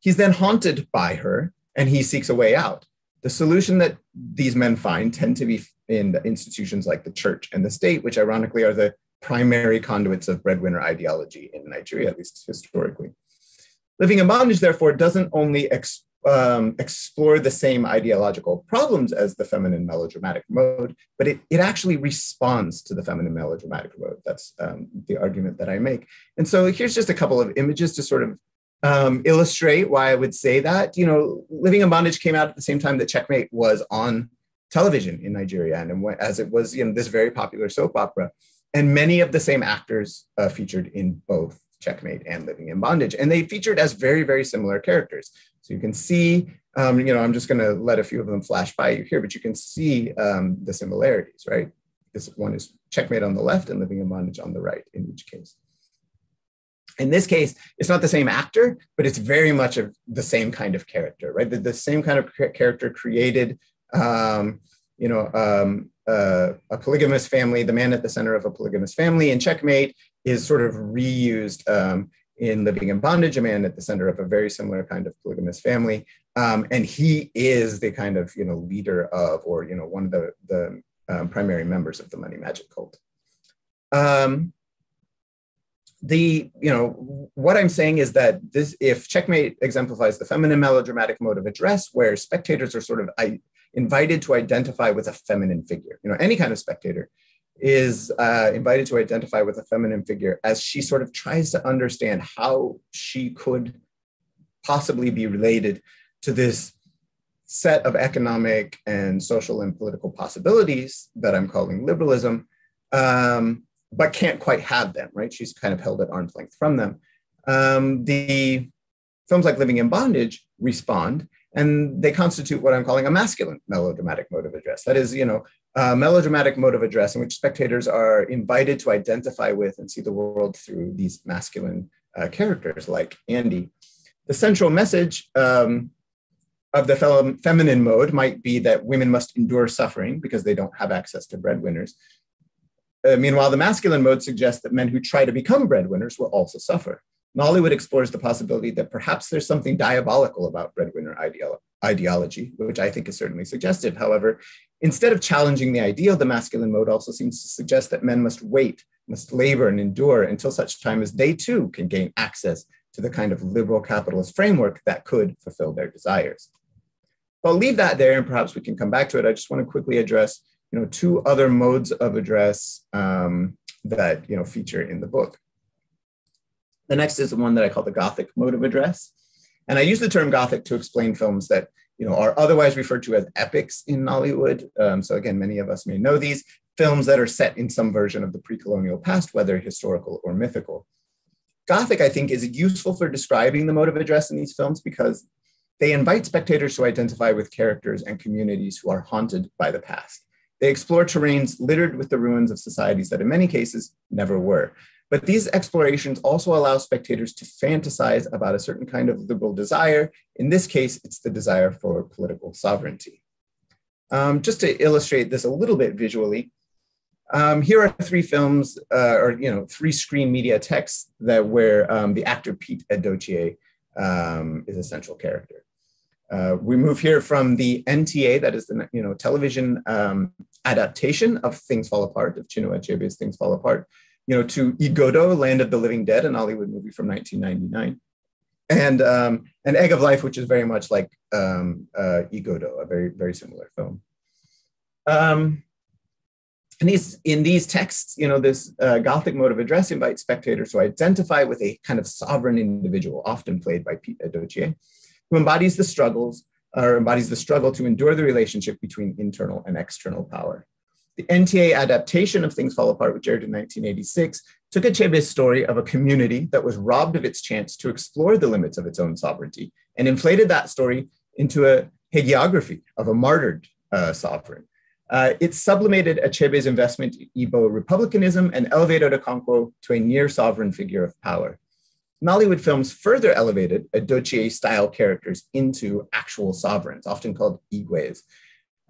He's then haunted by her and he seeks a way out. The solution that these men find tend to be in the institutions like the church and the state, which ironically are the primary conduits of breadwinner ideology in Nigeria, at least historically. Living in bondage, therefore, doesn't only ex, um, explore the same ideological problems as the feminine melodramatic mode, but it, it actually responds to the feminine melodramatic mode. That's um, the argument that I make. And so here's just a couple of images to sort of um, illustrate why I would say that. You know, Living in Bondage came out at the same time that Checkmate was on television in Nigeria, and as it was you know, this very popular soap opera. And many of the same actors uh, featured in both Checkmate and Living in Bondage, and they featured as very, very similar characters. So you can see, um, you know, I'm just going to let a few of them flash by you here, but you can see um, the similarities, right? This one is Checkmate on the left and Living in Bondage on the right in each case in this case, it's not the same actor, but it's very much of the same kind of character, right? The, the same kind of character created, um, you know, um, uh, a polygamous family, the man at the center of a polygamous family in Checkmate is sort of reused um, in Living in Bondage, a man at the center of a very similar kind of polygamous family. Um, and he is the kind of, you know, leader of, or, you know, one of the, the um, primary members of the money magic cult. Um, the, you know, what I'm saying is that this, if Checkmate exemplifies the feminine melodramatic mode of address, where spectators are sort of I, invited to identify with a feminine figure, you know, any kind of spectator is uh, invited to identify with a feminine figure as she sort of tries to understand how she could possibly be related to this set of economic and social and political possibilities that I'm calling liberalism, um, but can't quite have them, right? She's kind of held at arm's length from them. Um, the films like Living in Bondage respond, and they constitute what I'm calling a masculine melodramatic mode of address. That is, you know, a melodramatic mode of address in which spectators are invited to identify with and see the world through these masculine uh, characters like Andy. The central message um, of the fem- feminine mode might be that women must endure suffering because they don't have access to breadwinners. Uh, meanwhile, the masculine mode suggests that men who try to become breadwinners will also suffer. Nollywood explores the possibility that perhaps there's something diabolical about breadwinner ideolo- ideology, which I think is certainly suggestive. However, instead of challenging the ideal, the masculine mode also seems to suggest that men must wait, must labor and endure until such time as they too can gain access to the kind of liberal capitalist framework that could fulfill their desires. I'll leave that there and perhaps we can come back to it. I just want to quickly address you know, two other modes of address um, that you know, feature in the book. The next is the one that I call the Gothic mode of address. And I use the term Gothic to explain films that you know, are otherwise referred to as epics in Nollywood. Um, so again, many of us may know these films that are set in some version of the pre-colonial past, whether historical or mythical. Gothic, I think, is useful for describing the mode of address in these films because they invite spectators to identify with characters and communities who are haunted by the past. They explore terrains littered with the ruins of societies that in many cases never were. But these explorations also allow spectators to fantasize about a certain kind of liberal desire. In this case, it's the desire for political sovereignty. Um, just to illustrate this a little bit visually, um, here are three films, uh, or you know, three screen media texts that where um, the actor Pete Edochie um, is a central character. Uh, we move here from the NTA, that is the you know television um, adaptation of Things Fall Apart, of Chinua Achebe's Things Fall Apart, you know, to Igodo, Land of the Living Dead, an Nollywood movie from 1999, and um, an Egg of Life, which is very much like um, uh, Igodo, a very very similar film. Um, and these in these texts, you know, this uh, Gothic mode of address invites spectators to identify with a kind of sovereign individual, often played by Pete Edochie, who embodies the struggles or embodies the struggle to endure the relationship between internal and external power. The NTA adaptation of Things Fall Apart, which aired in 1986, took Achebe's story of a community that was robbed of its chance to explore the limits of its own sovereignty and inflated that story into a hagiography of a martyred uh, sovereign. Uh, it sublimated Achebe's investment in Igbo republicanism and elevated Okonkwo to a near sovereign figure of power. Nollywood films further elevated Edochie style characters into actual sovereigns, often called Igwes.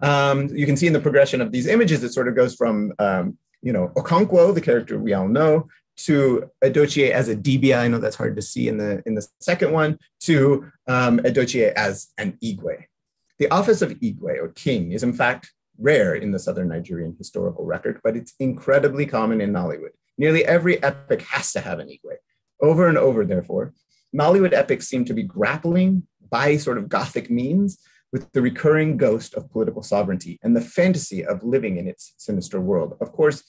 Um, you can see in the progression of these images, it sort of goes from, um, you know, Okonkwo, the character we all know, to Edochie as a Dibia. I know that's hard to see in the in the second one. To um, Edochie as an Igwe. The office of Igwe or king is in fact rare in the southern Nigerian historical record, but it's incredibly common in Nollywood. Nearly every epic has to have an Igwe. Over and over, therefore, Nollywood epics seem to be grappling by sort of Gothic means with the recurring ghost of political sovereignty and the fantasy of living in its sinister world. Of course,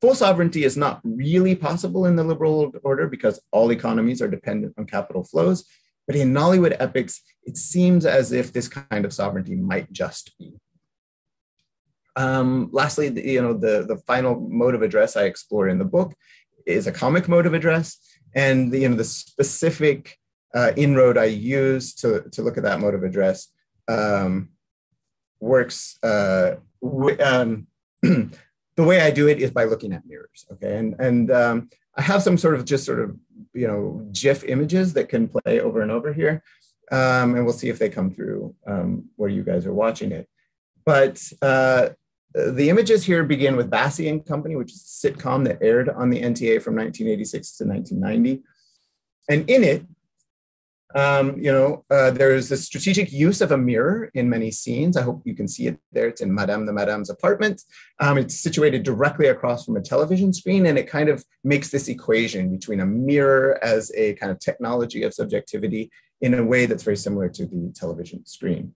full sovereignty is not really possible in the liberal order because all economies are dependent on capital flows. But in Nollywood epics, it seems as if this kind of sovereignty might just be. Um, lastly, the, you know, the, the final mode of address I explore in the book is a comic mode of address. And the, you know, the specific uh, inroad I use to, to look at that mode of address um, works. Uh, um, <clears throat> the way I do it is by looking at mirrors. Okay, and and um, I have some sort of just sort of you know GIF images that can play over and over here, um, and we'll see if they come through um, where you guys are watching it. But uh, the images here begin with Bassey and Company, which is a sitcom that aired on the NTA from 1986 to 1990. And in it, um, you know, uh, there's a strategic use of a mirror in many scenes. I hope you can see it there. It's in Madame the Madame's apartment. Um, it's situated directly across from a television screen, and it kind of makes this equation between a mirror as a kind of technology of subjectivity in a way that's very similar to the television screen.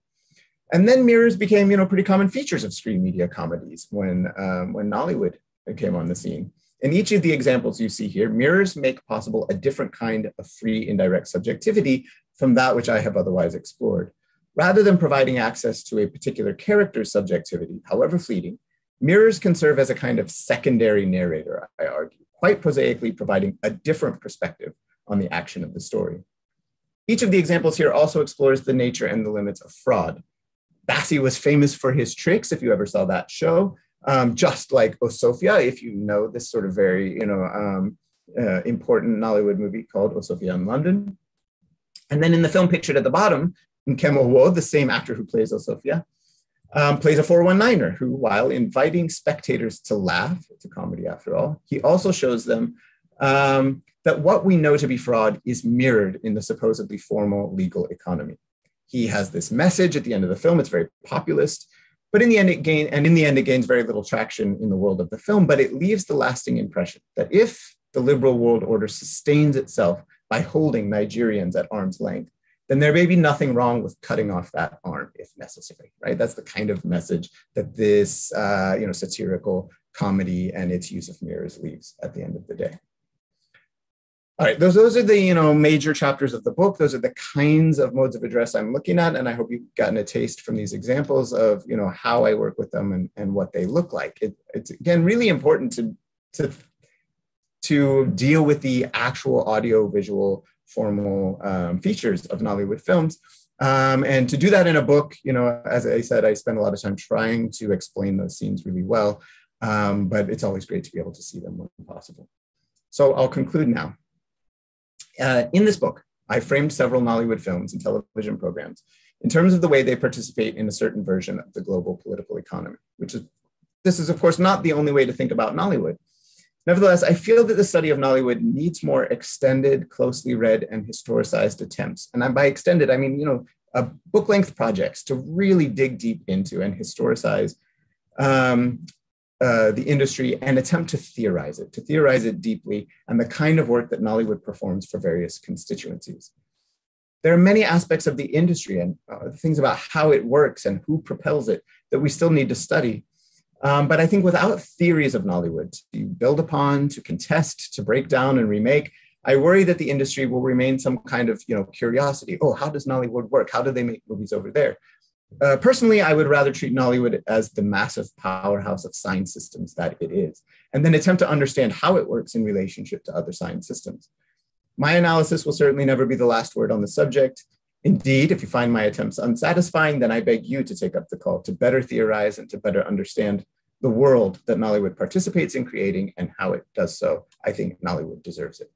And then mirrors became, you know, pretty common features of screen media comedies when, um, when Nollywood came on the scene. In each of the examples you see here, mirrors make possible a different kind of free indirect subjectivity from that which I have otherwise explored. Rather than providing access to a particular character's subjectivity, however fleeting, mirrors can serve as a kind of secondary narrator, I argue, quite prosaically providing a different perspective on the action of the story. Each of the examples here also explores the nature and the limits of fraud. Bassey was famous for his tricks, if you ever saw that show, um, just like Osofia, if you know this sort of very, you know, um, uh, important Nollywood movie called Osofia in London. And then in the film pictured at the bottom, Nkem Owoh, the same actor who plays Osofia, um, plays a 419er who, while inviting spectators to laugh, it's a comedy after all, he also shows them um, that what we know to be fraud is mirrored in the supposedly formal legal economy. He has this message at the end of the film, it's very populist. But in the end, it gain and in the end, it gains very little traction in the world of the film. But it leaves the lasting impression that if the liberal world order sustains itself by holding Nigerians at arm's length, then there may be nothing wrong with cutting off that arm if necessary. Right? That's the kind of message that this, uh, you know, satirical comedy and its use of mirrors leaves at the end of the day. All right, those, those are the you know major chapters of the book. Those are the kinds of modes of address I'm looking at, and I hope you've gotten a taste from these examples of you know how I work with them and, and what they look like. It, it's again really important to to to deal with the actual audio visual formal um, features of Nollywood films. Um, and to do that in a book, you know, as I said, I spend a lot of time trying to explain those scenes really well, um, but it's always great to be able to see them when possible. So I'll conclude now. Uh, in this book, I framed several Nollywood films and television programs in terms of the way they participate in a certain version of the global political economy, which is, this is of course not the only way to think about Nollywood. Nevertheless, I feel that the study of Nollywood needs more extended, closely read and historicized attempts. And by extended, I mean, you know, book length projects to really dig deep into and historicize um, uh, the industry and attempt to theorize it, to theorize it deeply, and the kind of work that Nollywood performs for various constituencies. There are many aspects of the industry and uh, things about how it works and who propels it that we still need to study. Um, but I think without theories of Nollywood to build upon, to contest, to break down and remake, I worry that the industry will remain some kind of you know curiosity. Oh, how does Nollywood work? How do they make movies over there? Uh, personally, I would rather treat Nollywood as the massive powerhouse of sign systems that it is, and then attempt to understand how it works in relationship to other sign systems. My analysis will certainly never be the last word on the subject. Indeed, if you find my attempts unsatisfying, then I beg you to take up the call to better theorize and to better understand the world that Nollywood participates in creating and how it does so. I think Nollywood deserves it.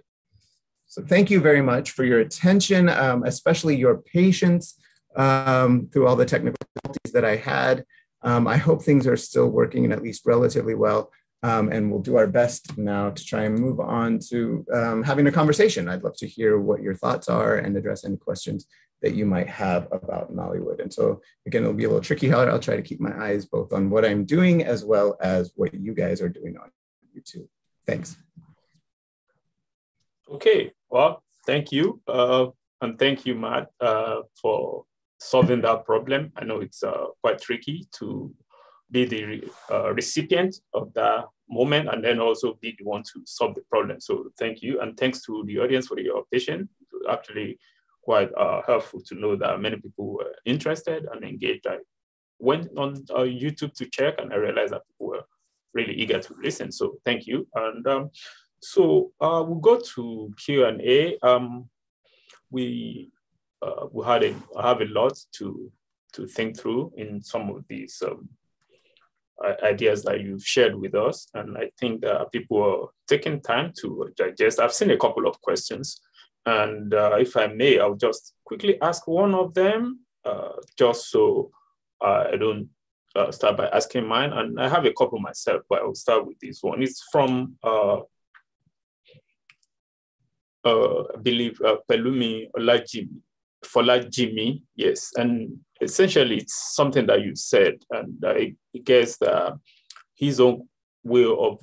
So thank you very much for your attention, um, especially your patience um, through all the technical difficulties that I had. Um, I hope things are still working and at least relatively well. Um, and we'll do our best now to try and move on to um, having a conversation. I'd love to hear what your thoughts are and address any questions that you might have about Nollywood. And so again, it'll be a little tricky how I'll try to keep my eyes both on what I'm doing as well as what you guys are doing on YouTube. Thanks. Okay, well, thank you. Uh, and thank you, Matt, uh, for solving that problem. I know it's uh, quite tricky to be the uh, recipient of that moment and then also be the one to solve the problem. So thank you. And thanks to the audience for your patience. actually quite uh, helpful to know that many people were interested and engaged. I went on uh, YouTube to check and I realized that people were really eager to listen. So thank you. And um, so uh, we'll go to Q&A. Um, we uh, we had a have a lot to to think through in some of these um, ideas that you've shared with us, and I think that people are taking time to digest. I've seen a couple of questions, and uh, if I may, I'll just quickly ask one of them, uh, just so I don't uh, start by asking mine. And I have a couple myself, but I'll start with this one. It's from uh, uh, I believe, uh, Pelumi Olajimi, Folajimi, yes. And essentially, it's something that you said, and I guess his own way of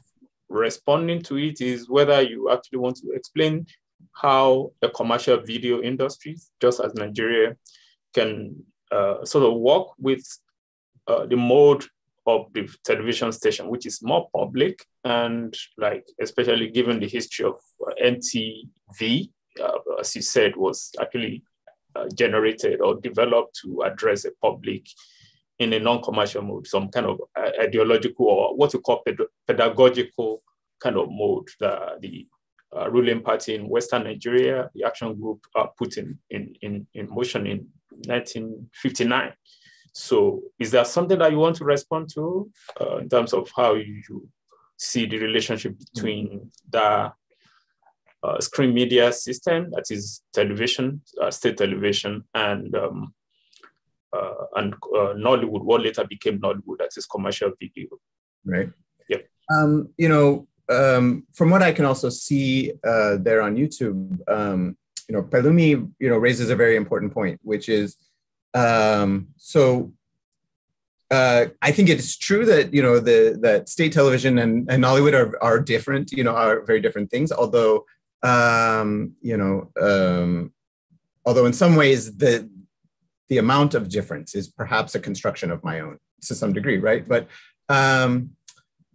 responding to it is whether you actually want to explain how a commercial video industry, just as Nigeria, can uh, sort of work with uh, the mode of the television station, which is more public and like, especially given the history of uh, NTV, uh, as you said, was actually uh, generated or developed to address a public in a non-commercial mode, some kind of uh, ideological or what you call ped pedagogical kind of mode that the uh, ruling party in Western Nigeria, the Action Group, uh, put in, in, in, in motion in 1959. So is there something that you want to respond to uh, in terms of how you see the relationship between the uh, screen media system, that is television, uh, state television, and um, uh, and uh, Nollywood, what later became Nollywood, that is commercial video. Right. Yeah. Um, you know, um, from what I can also see uh, there on YouTube, um, you know, Pelumi, you know, raises a very important point, which is um, so uh, I think it's true that you know the that state television and, and Nollywood are, are different, you know, are very different things. Although um, you know, um, although in some ways the the amount of difference is perhaps a construction of my own to some degree, right? But um,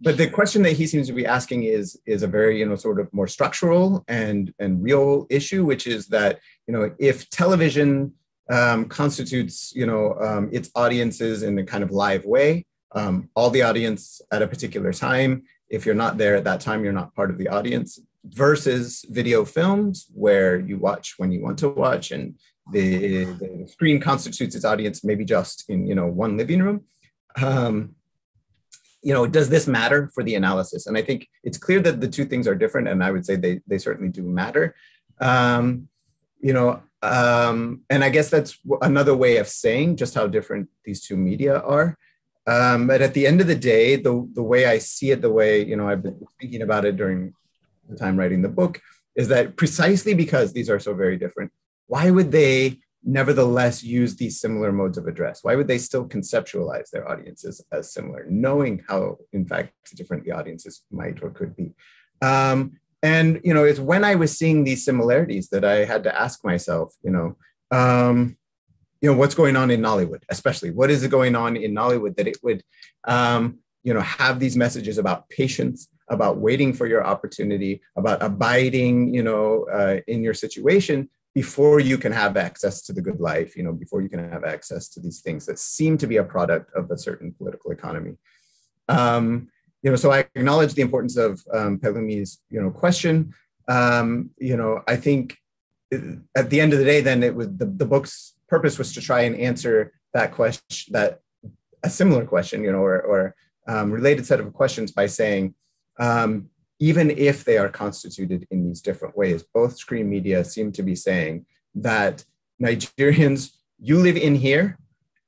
but the question that he seems to be asking is is a very you know sort of more structural and and real issue, which is that you know if television um, constitutes, you know, um, its audiences in a kind of live way. Um, all the audience at a particular time. If you're not there at that time, you're not part of the audience. Versus video films, where you watch when you want to watch, and the, the screen constitutes its audience maybe just in you know one living room. Um, you know, does this matter for the analysis? And I think it's clear that the two things are different, and I would say they they certainly do matter. Um, you know, um, and I guess that's another way of saying just how different these two media are. Um, but at the end of the day, the, the way I see it, the way, you know, I've been thinking about it during the time writing the book, is that precisely because these are so very different, why would they nevertheless use these similar modes of address? Why would they still conceptualize their audiences as similar, knowing how, in fact, different the audiences might or could be? Um, and you know it's when i was seeing these similarities that i had to ask myself you know um, you know what's going on in nollywood especially what is going on in nollywood that it would um, you know have these messages about patience about waiting for your opportunity about abiding you know uh, in your situation before you can have access to the good life you know before you can have access to these things that seem to be a product of a certain political economy um, you know, so I acknowledge the importance of um, Pelumi's, you know, question. Um, you know, I think at the end of the day, then it was the, the book's purpose was to try and answer that question, that a similar question, you know, or, or um, related set of questions by saying, um, even if they are constituted in these different ways, both screen media seem to be saying that Nigerians, you live in here,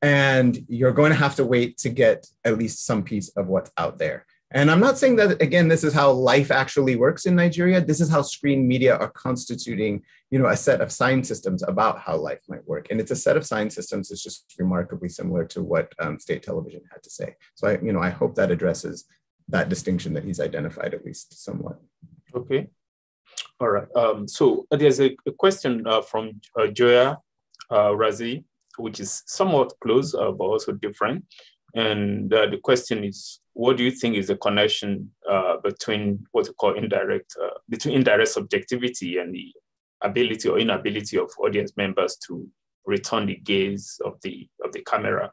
and you're going to have to wait to get at least some piece of what's out there. And I'm not saying that again, this is how life actually works in Nigeria. This is how screen media are constituting, you know, a set of sign systems about how life might work. And it's a set of sign systems that's just remarkably similar to what um, state television had to say. So I, you know, I hope that addresses that distinction that he's identified at least somewhat. Okay. All right. Um, so there's a, a question uh, from uh, Joya uh, Razi, which is somewhat close uh, but also different. And uh, the question is, what do you think is the connection uh, between what we call indirect, uh, between indirect subjectivity and the ability or inability of audience members to return the gaze of the of the camera?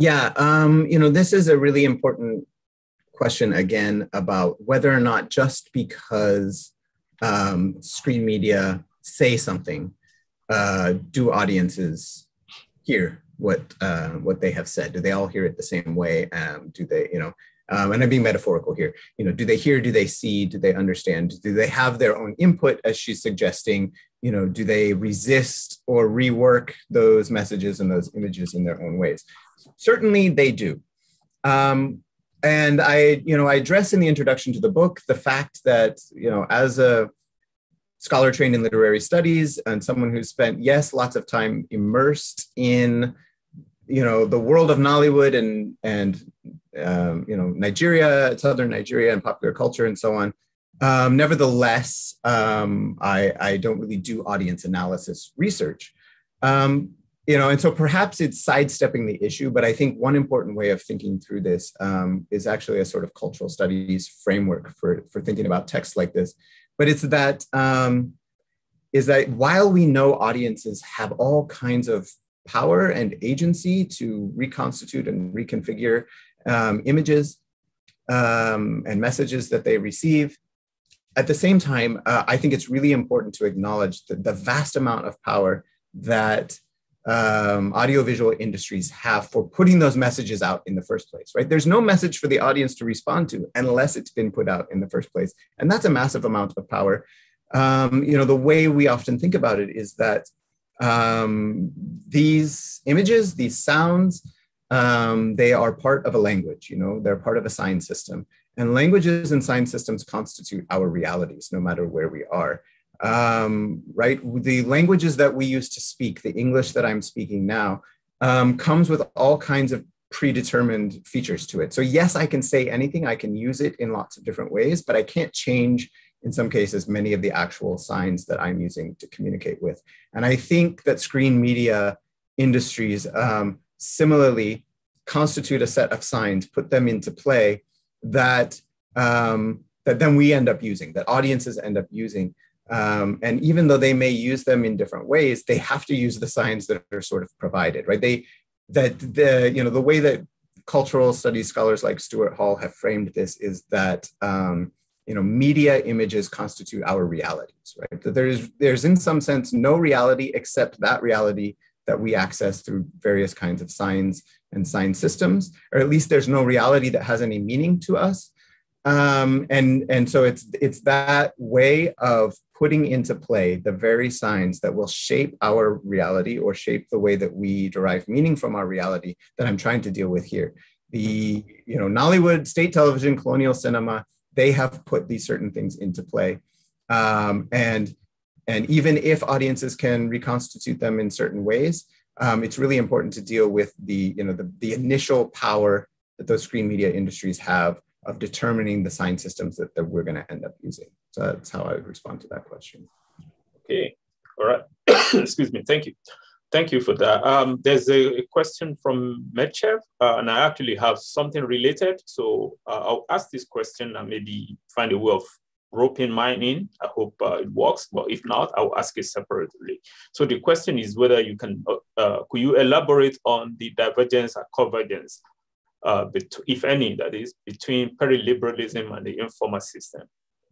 Yeah, um, you know, this is a really important question again about whether or not just because um, screen media say something, uh, do audiences hear what uh, what they have said? Do they all hear it the same way? Um, do they, you know, um, and I'm being metaphorical here. You know, do they hear? Do they see? Do they understand? Do they have their own input, as she's suggesting? You know, do they resist or rework those messages and those images in their own ways? Certainly, they do. Um, and I, you know, I address in the introduction to the book the fact that, you know, as a scholar trained in literary studies and someone who's spent, yes, lots of time immersed in, you know, the world of Nollywood and and um, you know Nigeria, southern Nigeria, and popular culture and so on. Um, nevertheless, um, I, I don't really do audience analysis research. Um, you know, and so perhaps it's sidestepping the issue, but I think one important way of thinking through this um, is actually a sort of cultural studies framework for, for thinking about texts like this. But it's that um, is that while we know audiences have all kinds of power and agency to reconstitute and reconfigure um, images and messages that they receive, at the same time, uh, I think it's really important to acknowledge the, the vast amount of power that um, audiovisual industries have for putting those messages out in the first place, right? There's no message for the audience to respond to unless it's been put out in the first place. And that's a massive amount of power. Um, you know, the way we often think about it is that um, these images, these sounds, um, they are part of a language, you know, they're part of a sign system. And languages and sign systems constitute our realities, no matter where we are um, right? The languages that we use to speak, the English that I'm speaking now, um, comes with all kinds of predetermined features to it. So yes, I can say anything, I can use it in lots of different ways, but I can't change, in some cases, many of the actual signs that I'm using to communicate with. And I think that screen media industries um, similarly constitute a set of signs, put them into play that, um, that then we end up using, that audiences end up using um, and even though they may use them in different ways, they have to use the signs that are sort of provided, right? They that the you know the way that cultural studies scholars like Stuart Hall have framed this is that um, you know media images constitute our realities, right? That there's there's in some sense no reality except that reality that we access through various kinds of signs and sign systems, or at least there's no reality that has any meaning to us um, and and so it's it's that way of putting into play the very signs that will shape our reality or shape the way that we derive meaning from our reality that I'm trying to deal with here. The you know Nollywood, state television, colonial cinema, they have put these certain things into play, um, and and even if audiences can reconstitute them in certain ways, um, it's really important to deal with the you know the, the initial power that those screen media industries have of determining the sign systems that, that we're going to end up using. So that's how I would respond to that question. Okay, all right. <coughs> Excuse me, thank you. Thank you for that. Um, there's a, question from Medchev, uh, and I actually have something related. So uh, I'll ask this question and maybe find a way of mine in. I hope uh, it works, but if not, I'll ask it separately. So the question is whether you can, uh, uh, could you elaborate on the divergence or convergence uh, if any, that is, between peri-liberalism and the informal system?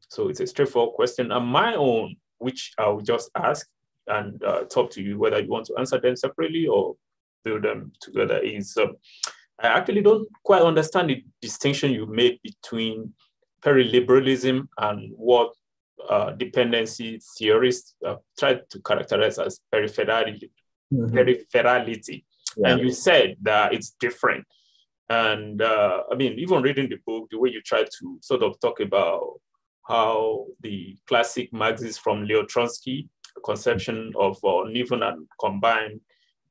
So it's a straightforward question. And my own, which I'll just ask and uh, talk to you whether you want to answer them separately or build them together, is um, I actually don't quite understand the distinction you made between peri-liberalism and what uh, dependency theorists uh, try to characterize as peripherality. Mm-hmm. peripherality. Yeah. And you said that it's different. And uh, I mean, even reading the book, the way you try to sort of talk about how the classic Marxist from Leo Trotsky conception of uh, uneven and combined,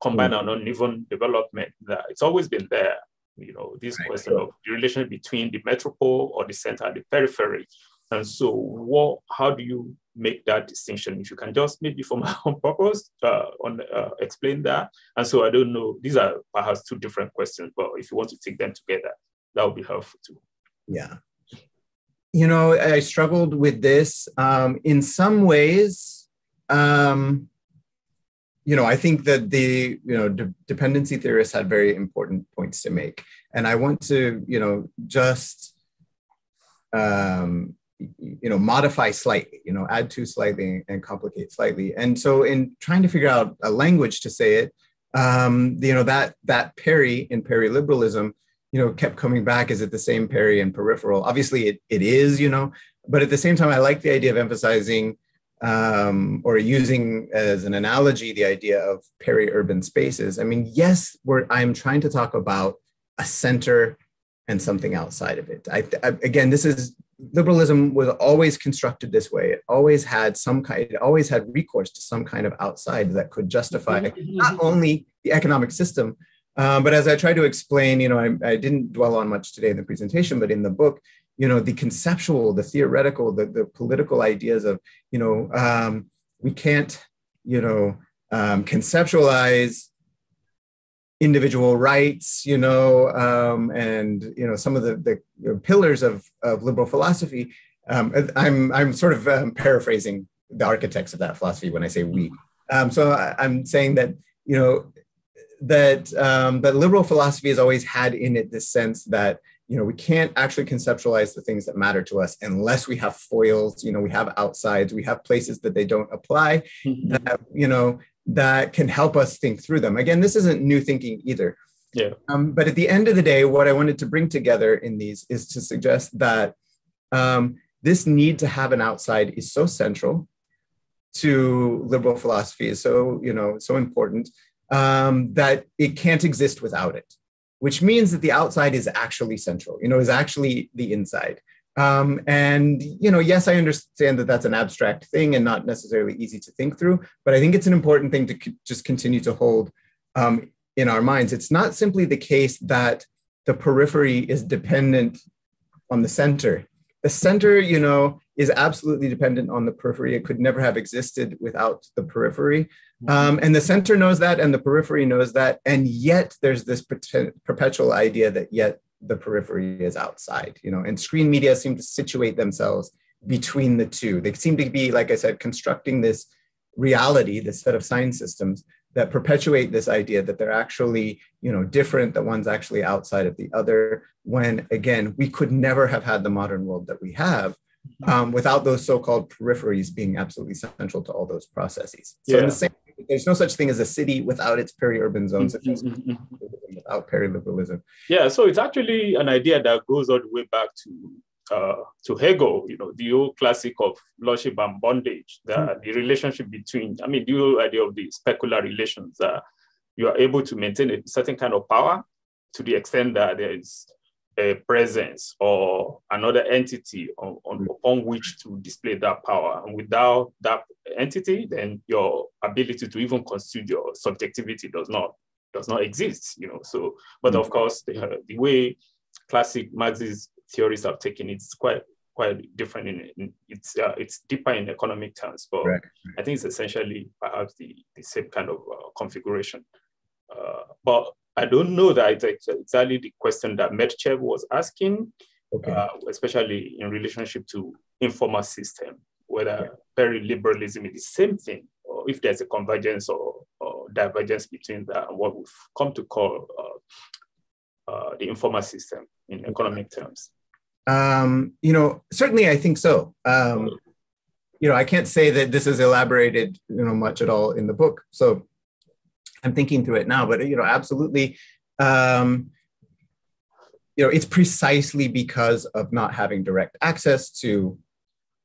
combined mm-hmm. and uneven development, that it's always been there. You know, this right. question of the relation between the metropole or the center and the periphery. And so, what? How do you make that distinction? If you can just maybe for my <laughs> own purpose, uh, on uh, explain that. And so, I don't know. These are perhaps two different questions, but if you want to take them together, that would be helpful too. Yeah. You know, I struggled with this. Um, in some ways, um, you know, I think that the you know de- dependency theorists had very important points to make, and I want to you know just um, you know modify slightly you know add to slightly and complicate slightly. And so in trying to figure out a language to say it um, you know that that peri in peri-liberalism, you know kept coming back is it the same peri and peripheral. Obviously it, it is you know but at the same time i like the idea of emphasizing um, or using as an analogy the idea of peri-urban spaces i mean yes we're i'm trying to talk about a center and something outside of it. I, I, again, this is liberalism was always constructed this way. It always had some kind, it always had recourse to some kind of outside that could justify Mm-hmm. not only the economic system, um, but as I try to explain, you know, I, I, didn't dwell on much today in the presentation, but in the book, you know, the conceptual, the theoretical, the, the political ideas of, you know, um, we can't, you know, um, conceptualize individual rights, you know, um, and you know some of the, the you know, pillars of, of liberal philosophy. Um, I'm I'm sort of um, paraphrasing the architects of that philosophy when I say we. Um, so I, am saying that you know that that liberal philosophy has always had in it this sense that you know we can't actually conceptualize the things that matter to us unless we have foils. You know, we have outsides, we have places that they don't apply. Mm-hmm. That you know that can help us think through them. Again, this isn't new thinking either. Yeah. Um, but at the end of the day, what I wanted to bring together in these is to suggest that um, this need to have an outside is so central to liberal philosophy, is so you know so important um, that it can't exist without it. Which means that the outside is actually central. You know, is actually the inside. Um, and you know, yes, I understand that that's an abstract thing and not necessarily easy to think through, but I think it's an important thing to just continue to hold um, in our minds. It's not simply the case that the periphery is dependent on the center. The center, you know, is absolutely dependent on the periphery. It could never have existed without the periphery. Um, and the center knows that, and the periphery knows that. And yet, there's this perpetual idea that yet the periphery is outside, you know, and screen media seem to situate themselves between the two. They seem to be, like I said, constructing this reality, this set of sign systems that perpetuate this idea that they're actually, you know, different, that one's actually outside of the other, when again, we could never have had the modern world that we have um, without those so-called peripheries being absolutely central to all those processes. So Yeah. in the same, there's no such thing as a city without its peri-urban zones, Mm-hmm, without peri-liberalism. Yeah, so it's actually an idea that goes all the way back to uh, to Hegel, you know, the old classic of lordship and bondage, the, Mm. the relationship between, I mean, the whole idea of the specular relations, that you are able to maintain a certain kind of power to the extent that there is a presence or another entity on, on, upon which to display that power. And without that entity, then your ability to even constitute your subjectivity does not does not exist. You know, so but of course the, uh, the way classic Marxist theories have taken it's quite quite different in, in it's uh, it's deeper in economic terms, but Right. I think it's essentially perhaps the, the same kind of uh, configuration. Uh, but I don't know that it's exactly the question that Medchev was asking, Okay. uh, especially in relationship to informal system, whether peri-liberalism is the same thing, or if there's a convergence or, or divergence between that and what we've come to call uh, uh, the informal system in economic terms. Um, you know, certainly I think so. Um, you know, I can't say that this is elaborated, you know, much at all in the book. So I'm thinking through it now, but you know, absolutely. Um, you know, it's precisely because of not having direct access to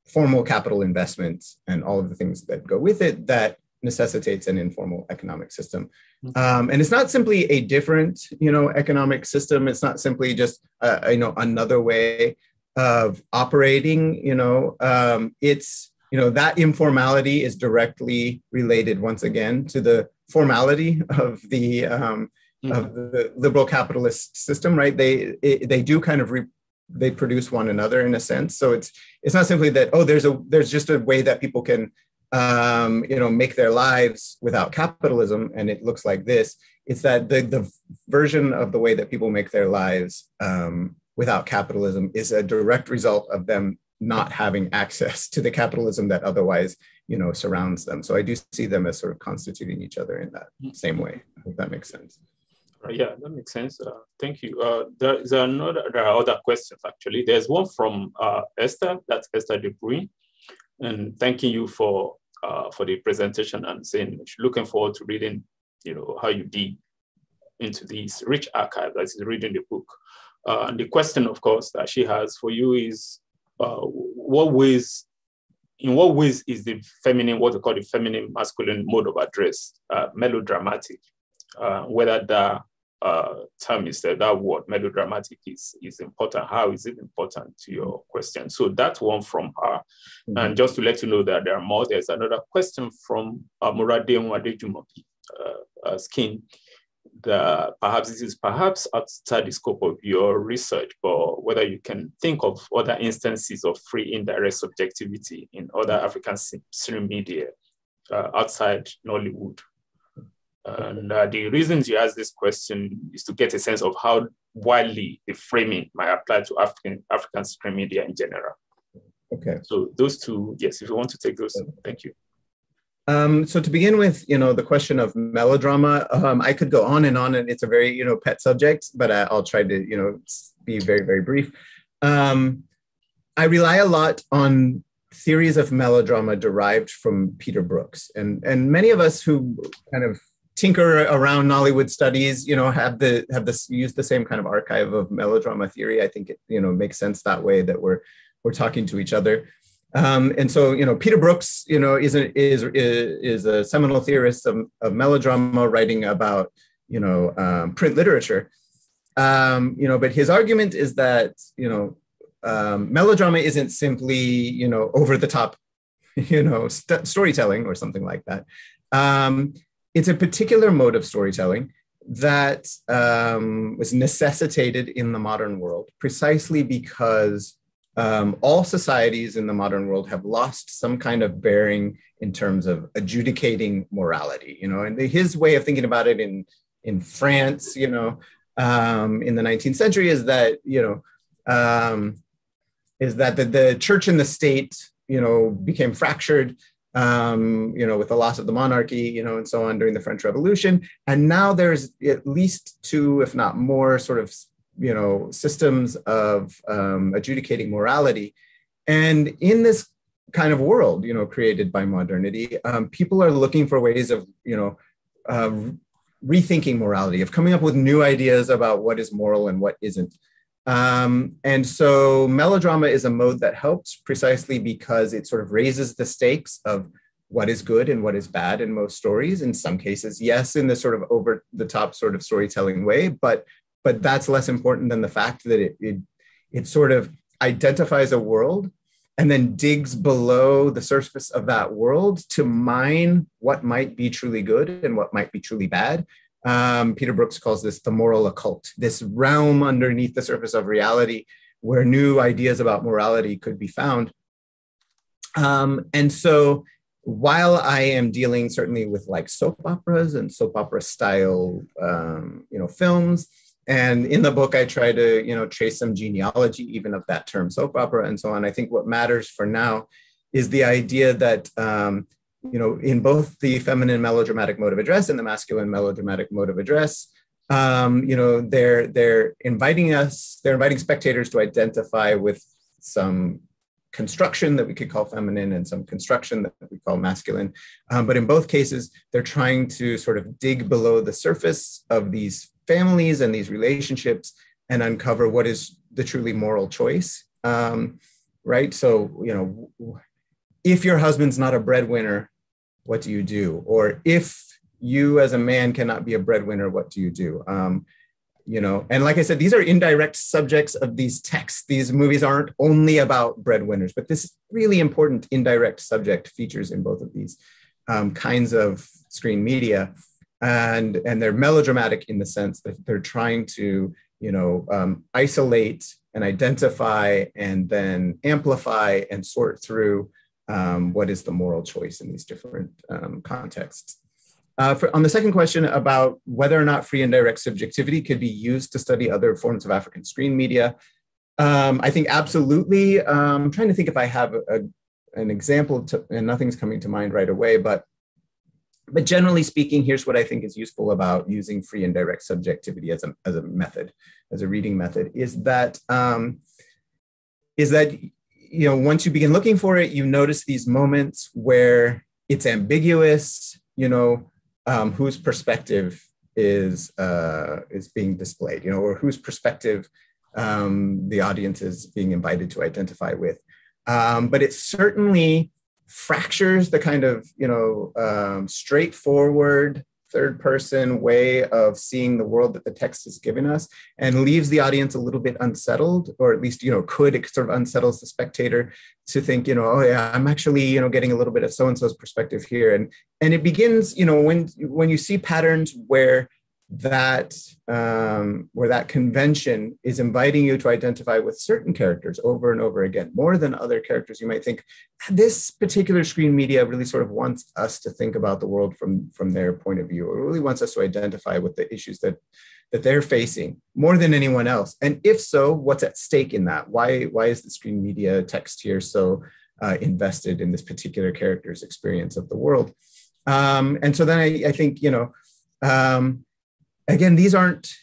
formal capital investments and all of the things that go with it that necessitates an informal economic system. Um, and it's not simply a different, you know, economic system. It's not simply just, uh, you know, another way of operating. You know, um, it's, you know, that informality is directly related once again to the formality of the um, of the liberal capitalist system. Right? They it, they do kind of re- they produce one another in a sense. So it's it's not simply that oh there's a there's just a way that people can um, you know, make their lives without capitalism, and it looks like this. It's that the the version of the way that people make their lives um, without capitalism is a direct result of them not having access to the capitalism that otherwise, you know, surrounds them. So I do see them as sort of constituting each other in that same way. I hope that makes sense. Uh, yeah, that makes sense. Uh, thank you. Uh, there is another. There are other questions actually. There's one from uh, Esther. That's Esther Dupuy, and thanking you for uh, for the presentation and saying looking forward to reading, you know, how you dig into these rich archive as is reading the book. Uh, and the question, of course, that she has for you is, uh, what ways, in what ways is the feminine, what we call the feminine masculine mode of address, uh, melodramatic? Uh, whether that uh, term is that, that word melodramatic is, is important. How is it important to your question? So that's one from her. Mm-hmm. And just to let you know that there are more, there's another question from uh, Moradewun Adejunmobi, uh, uh, Skin, that perhaps this is perhaps outside the scope of your research, but whether you can think of other instances of free indirect subjectivity in other African screen media uh, outside Nollywood. And uh, the reasons you ask this question is to get a sense of how widely the framing might apply to African African screen media in general. Okay. So those two, yes, if you want to take those, thank you. Um, so to begin with, you know, the question of melodrama, um, I could go on and on, and it's a very, you know, pet subject, but I, will try to, you know, be very, very brief. Um, I rely a lot on theories of melodrama derived from Peter Brooks, and and many of us who kind of tinker around Nollywood studies, you know, have the have this use the same kind of archive of melodrama theory. I think it, you know, makes sense that way that we're we're talking to each other. Um, and so, you know, Peter Brooks, you know, is a, is, is a seminal theorist of, of melodrama, writing about, you know, um, print literature. Um, you know, but his argument is that, you know, um, melodrama isn't simply, you know, over the top, <laughs> you know, st- storytelling or something like that. Um, it's a particular mode of storytelling that um, was necessitated in the modern world precisely because um, all societies in the modern world have lost some kind of bearing in terms of adjudicating morality you know and his way of thinking about it in in france you know um, in the 19th century is that you know um, is that the, the church and the state you know became fractured um, you know, with the loss of the monarchy, you know, and so on during the French Revolution. And now there's at least two, if not more, sort of you know systems of um, adjudicating morality. And in this kind of world you know created by modernity um, people are looking for ways of you know uh, rethinking morality of coming up with new ideas about what is moral and what isn't. Um, and so melodrama is a mode that helps precisely because it sort of raises the stakes of what is good and what is bad in most stories. In some cases yes in the sort of over the top sort of storytelling way but but that's less important than the fact that it, it, it sort of identifies a world and then digs below the surface of that world to mine what might be truly good and what might be truly bad. Um, Peter Brooks calls this the moral occult, this realm underneath the surface of reality where new ideas about morality could be found. Um, and so while I am dealing certainly with like soap operas and soap opera style, um, you know, films, and in the book i try to you know trace some genealogy even of that term soap opera and so on i think what matters for now is the idea that um, you know in both the feminine melodramatic mode of address and the masculine melodramatic mode of address um, you know they're they're inviting us they're inviting spectators to identify with some construction that we could call feminine and some construction that we call masculine. Um, but in both cases, they're trying to sort of dig below the surface of these families and these relationships and uncover what is the truly moral choice. Um, right. So, you know, if your husband's not a breadwinner, what do you do? Or if you as a man cannot be a breadwinner, what do you do? Um, you know and like i said these are indirect subjects of these texts these movies aren't only about breadwinners but this really important indirect subject features in both of these um, kinds of screen media and and they're melodramatic in the sense that they're trying to you know um, isolate and identify and then amplify and sort through um, what is the moral choice in these different um, contexts uh, for, on the second question about whether or not free indirect subjectivity could be used to study other forms of African screen media, um, I think absolutely. Um, I'm trying to think if I have a, an example, to, and nothing's coming to mind right away, but but generally speaking, here's what I think is useful about using free indirect subjectivity as a, as a method, as a reading method, is that um, is that you know once you begin looking for it, you notice these moments where it's ambiguous, you know, um, whose perspective is uh, is being displayed, you know, or whose perspective um, the audience is being invited to identify with. Um, but it certainly fractures the kind of you know um, straightforward third person way of seeing the world that the text is giving us and leaves the audience a little bit unsettled or at least you know could it sort of unsettles the spectator to think you know oh yeah i'm actually you know getting a little bit of so and so's perspective here. And and it begins you know when when you see patterns where that um, where that convention is inviting you to identify with certain characters over and over again, more than other characters. You might think this particular screen media really sort of wants us to think about the world from from their point of view. It really wants us to identify with the issues that that they're facing more than anyone else. And if so, what's at stake in that? Why why is the screen media text here so uh, invested in this particular character's experience of the world? Um, and so then I, I think you know. Um, again, these aren't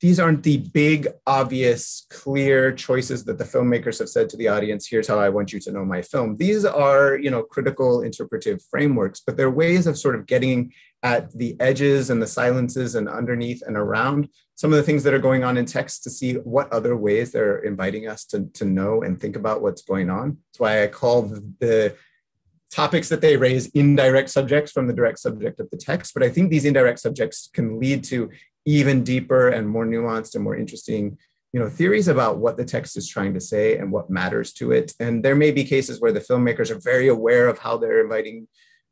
these aren't the big, obvious, clear choices that the filmmakers have said to the audience, here's how I want you to know my film. These are, you know, critical interpretive frameworks, but they're ways of sort of getting at the edges and the silences and underneath and around some of the things that are going on in text to see what other ways they're inviting us to, to know and think about what's going on. That's why I call the, the topics that they raise indirect subjects from the direct subject of the text. But I think these indirect subjects can lead to even deeper and more nuanced and more interesting you know theories about what the text is trying to say and what matters to it and there may be cases where the filmmakers are very aware of how they're inviting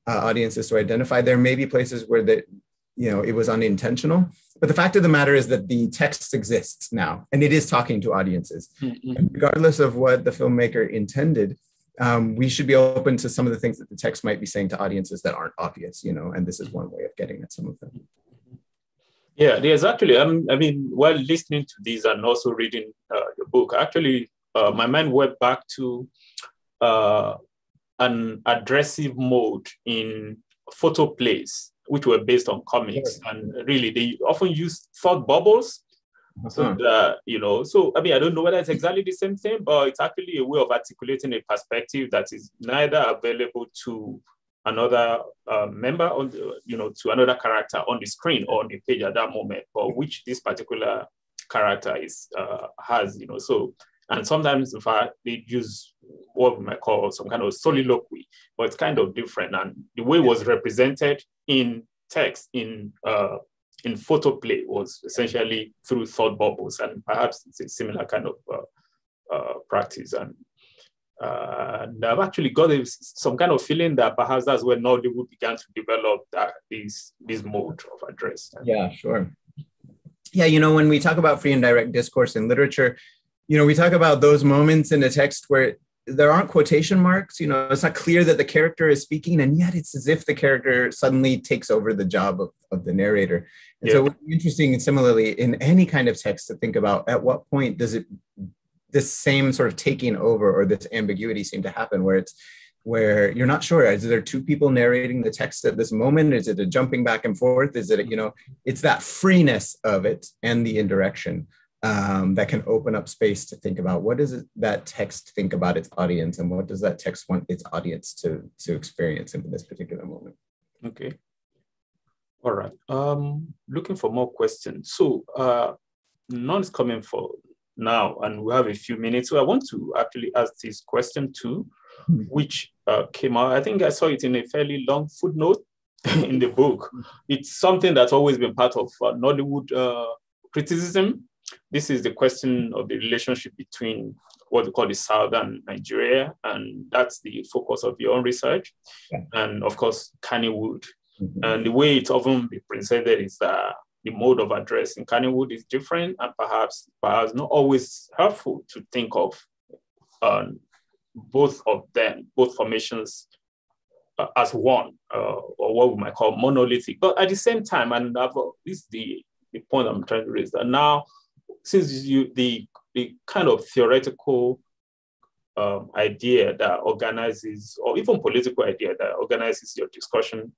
uh, audiences to identify there may be places where that you know it was unintentional but the fact of the matter is that the text exists now and it is talking to audiences mm-hmm. regardless of what the filmmaker intended um, we should be open to some of the things that the text might be saying to audiences that aren't obvious, you know, and this is one way of getting at some of them. Yeah, there's actually, um, I mean, while listening to these and also reading uh, your book, actually, uh, my mind went back to uh, an addressive mode in photoplays, which were based on comics. And really, they often use thought bubbles so that, you know, so I mean, I don't know whether it's exactly the same thing, but it's actually a way of articulating a perspective that is neither available to another uh, member on the, you know, to another character on the screen or on the page at that moment, but which this particular character is uh, has, you know. So and sometimes in fact they use what we might call some kind of soliloquy, but it's kind of different. And the way it was represented in text in uh, in photoplay was essentially through thought bubbles, and perhaps it's a similar kind of uh, uh, practice. And, uh, and I've actually got a, some kind of feeling that perhaps that's when Nollywood began to develop that this this mode of address. Yeah, sure. Yeah, you know, when we talk about free indirect discourse in literature, you know, we talk about those moments in a text where there aren't quotation marks you know it's not clear that the character is speaking and yet it's as if the character suddenly takes over the job of, of the narrator. And yeah. so it's interesting and similarly in any kind of text to think about at what point does it this same sort of taking over or this ambiguity seem to happen where it's where you're not sure is there two people narrating the text at this moment? Is it a jumping back and forth? Is it you know it's that freeness of it and the indirection um, that can open up space to think about what does that text think about its audience and what does that text want its audience to, to experience in this particular moment. Okay. All right. Um, looking for more questions. So uh, none is coming for now, and we have a few minutes. So I want to actually ask this question too, mm-hmm. which uh, came out. I think I saw it in a fairly long footnote <laughs> in the book. It's something that's always been part of uh, Nollywood uh, criticism this is the question of the relationship between what we call the southern Nigeria, and that's the focus of your own research, yeah. and of course, Kannywood. Mm-hmm. And the way it's often be presented is that the mode of address in Kannywood is different, and perhaps perhaps not always helpful to think of um, both of them, both formations uh, as one, uh, or what we might call monolithic. But at the same time, and I've, this is the, the point I'm trying to raise, that now since you the the kind of theoretical um, idea that organizes, or even political idea that organizes your discussion,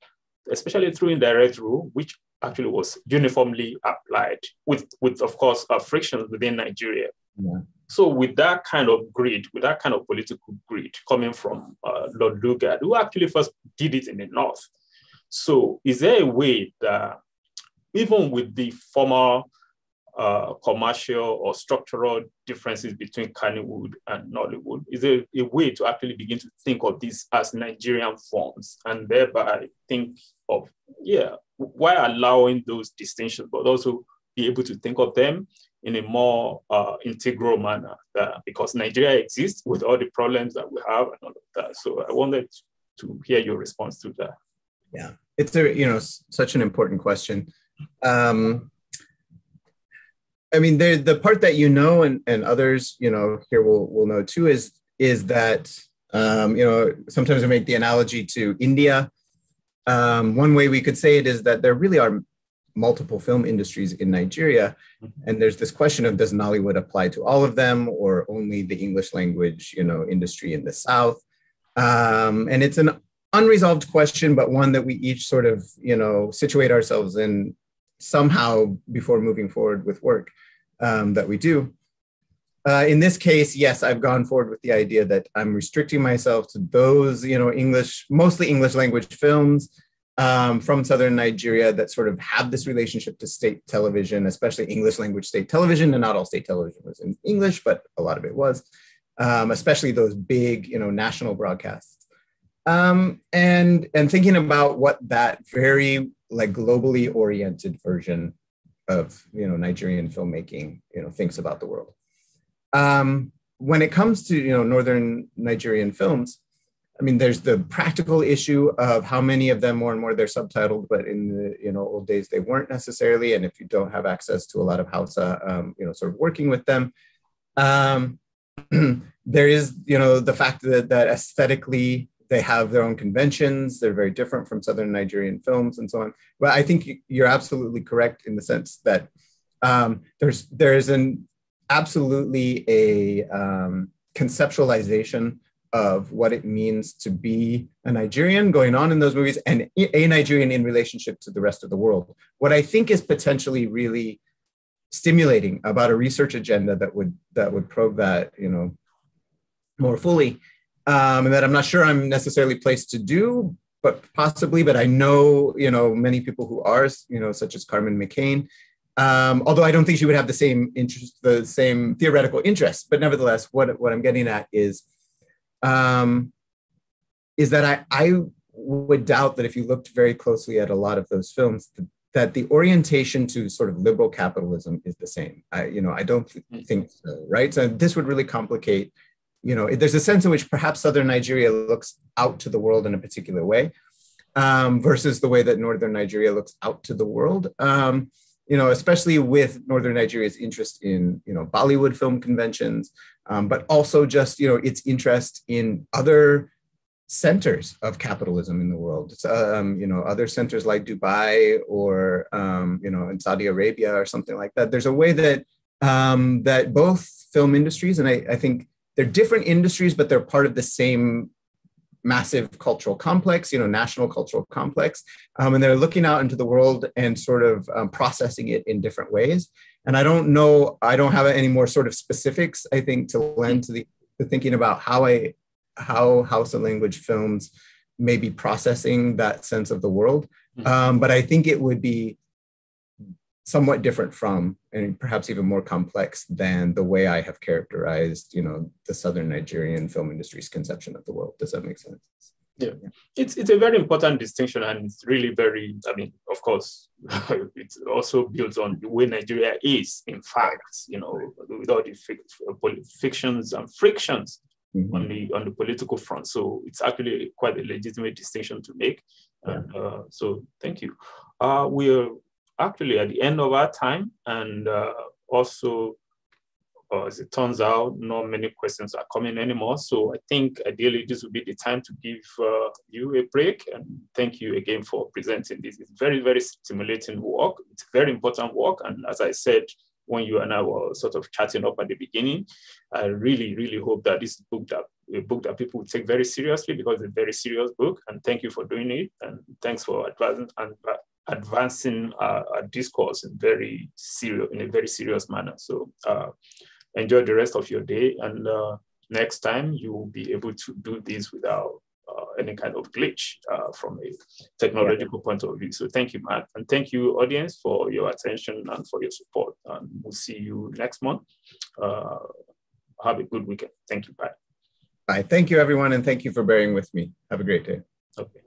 especially through indirect rule, which actually was uniformly applied with, with of course, uh, frictions within Nigeria. Yeah. So with that kind of grid, with that kind of political grid coming from uh, Lord Lugard, who actually first did it in the North. So is there a way that even with the former uh, commercial or structural differences between Kannywood and Nollywood? Is there a way to actually begin to think of these as Nigerian forms and thereby think of, yeah, while allowing those distinctions, but also be able to think of them in a more uh, integral manner uh, because Nigeria exists with all the problems that we have and all of that. So I wanted to hear your response to that. Yeah, it's a you know such an important question. Um, I mean, the the part that you know and, and others you know here will will know too is is that um, you know sometimes we make the analogy to India. Um, one way we could say it is that there really are multiple film industries in Nigeria. Mm-hmm. And there's this question of does Nollywood apply to all of them or only the English language, you know, industry in the South? Um, and it's an unresolved question, but one that we each sort of, you know, situate ourselves in somehow before moving forward with work um, that we do. Uh, in this case, yes, I've gone forward with the idea that I'm restricting myself to those, you know, English, mostly English language films um, from southern Nigeria that sort of have this relationship to state television, especially English language state television. And not all state television was in English, but a lot of it was, um, especially those big, you know, national broadcasts. Um, and and thinking about what that very like globally oriented version of you know Nigerian filmmaking, you know, thinks about the world. Um, when it comes to you know northern Nigerian films, I mean, there's the practical issue of how many of them more and more they're subtitled, but in the you know old days they weren't necessarily. And if you don't have access to a lot of Hausa, um, you know, sort of working with them, um, <clears throat> there is you know the fact that that aesthetically they have their own conventions. They're very different from Southern Nigerian films and so on. But I think you're absolutely correct in the sense that um, there's there is an absolutely a um, conceptualization of what it means to be a Nigerian going on in those movies and a Nigerian in relationship to the rest of the world. What I think is potentially really stimulating about a research agenda that would that would probe that you know more fully um, and that I'm not sure I'm necessarily placed to do, but possibly. But I know you know many people who are you know such as Carmen McCain. Um, although I don't think she would have the same interest, the same theoretical interest, but nevertheless, what what I'm getting at is um, is that I, I would doubt that if you looked very closely at a lot of those films, that the orientation to sort of liberal capitalism is the same. I, you know, I don't think so, right? So this would really complicate, you know, there's a sense in which perhaps Southern Nigeria looks out to the world in a particular way um, versus the way that Northern Nigeria looks out to the world. Um, you know, especially with Northern Nigeria's interest in, you know, Bollywood film conventions, um, but also just, you know, its interest in other centers of capitalism in the world. Um, you know, other centers like Dubai or, um, you know, in Saudi Arabia or something like that. There's a way that um, that both film industries, and I, I think they're different industries, but they're part of the same massive cultural complex, you know, national cultural complex. Um, and they're looking out into the world and sort of um, processing it in different ways. And I don't know, I don't have any more sort of specifics, I think, to lend to the, the thinking about how I, how Hausa language films may be processing that sense of the world. Mm-hmm. Um, but I think it would be somewhat different from and perhaps even more complex than the way I have characterized, you know, the Southern Nigerian film industry's conception of the world. Does that make sense? Yeah, it's it's a very important distinction, and it's really very. I mean, of course, <laughs> it also builds on the way Nigeria is. In fact, you know, with all the fictions and frictions mm-hmm. on the on the political front, so it's actually quite a legitimate distinction to make. Yeah. And, uh, so, thank you. Uh, we're actually at the end of our time, and uh, also, uh, as it turns out, not many questions are coming anymore. So I think ideally this would be the time to give uh, you a break. And thank you again for presenting this. It's very, very stimulating work. It's very important work. And as I said, when you and I were sort of chatting up at the beginning, I really, really hope that this book that a book that people take very seriously because it's a very serious book. And thank you for doing it. And thanks for advising and advancing our, our, discourse in very serious in a very serious manner. So uh, enjoy the rest of your day, and uh, next time you will be able to do this without uh, any kind of glitch uh, from a technological yeah. point of view. So thank you, Matt, and thank you, audience, for your attention and for your support. And we'll see you next month. Uh, have a good weekend. Thank you. Bye. Bye. Thank you, everyone, and thank you for bearing with me. Have a great day. Okay.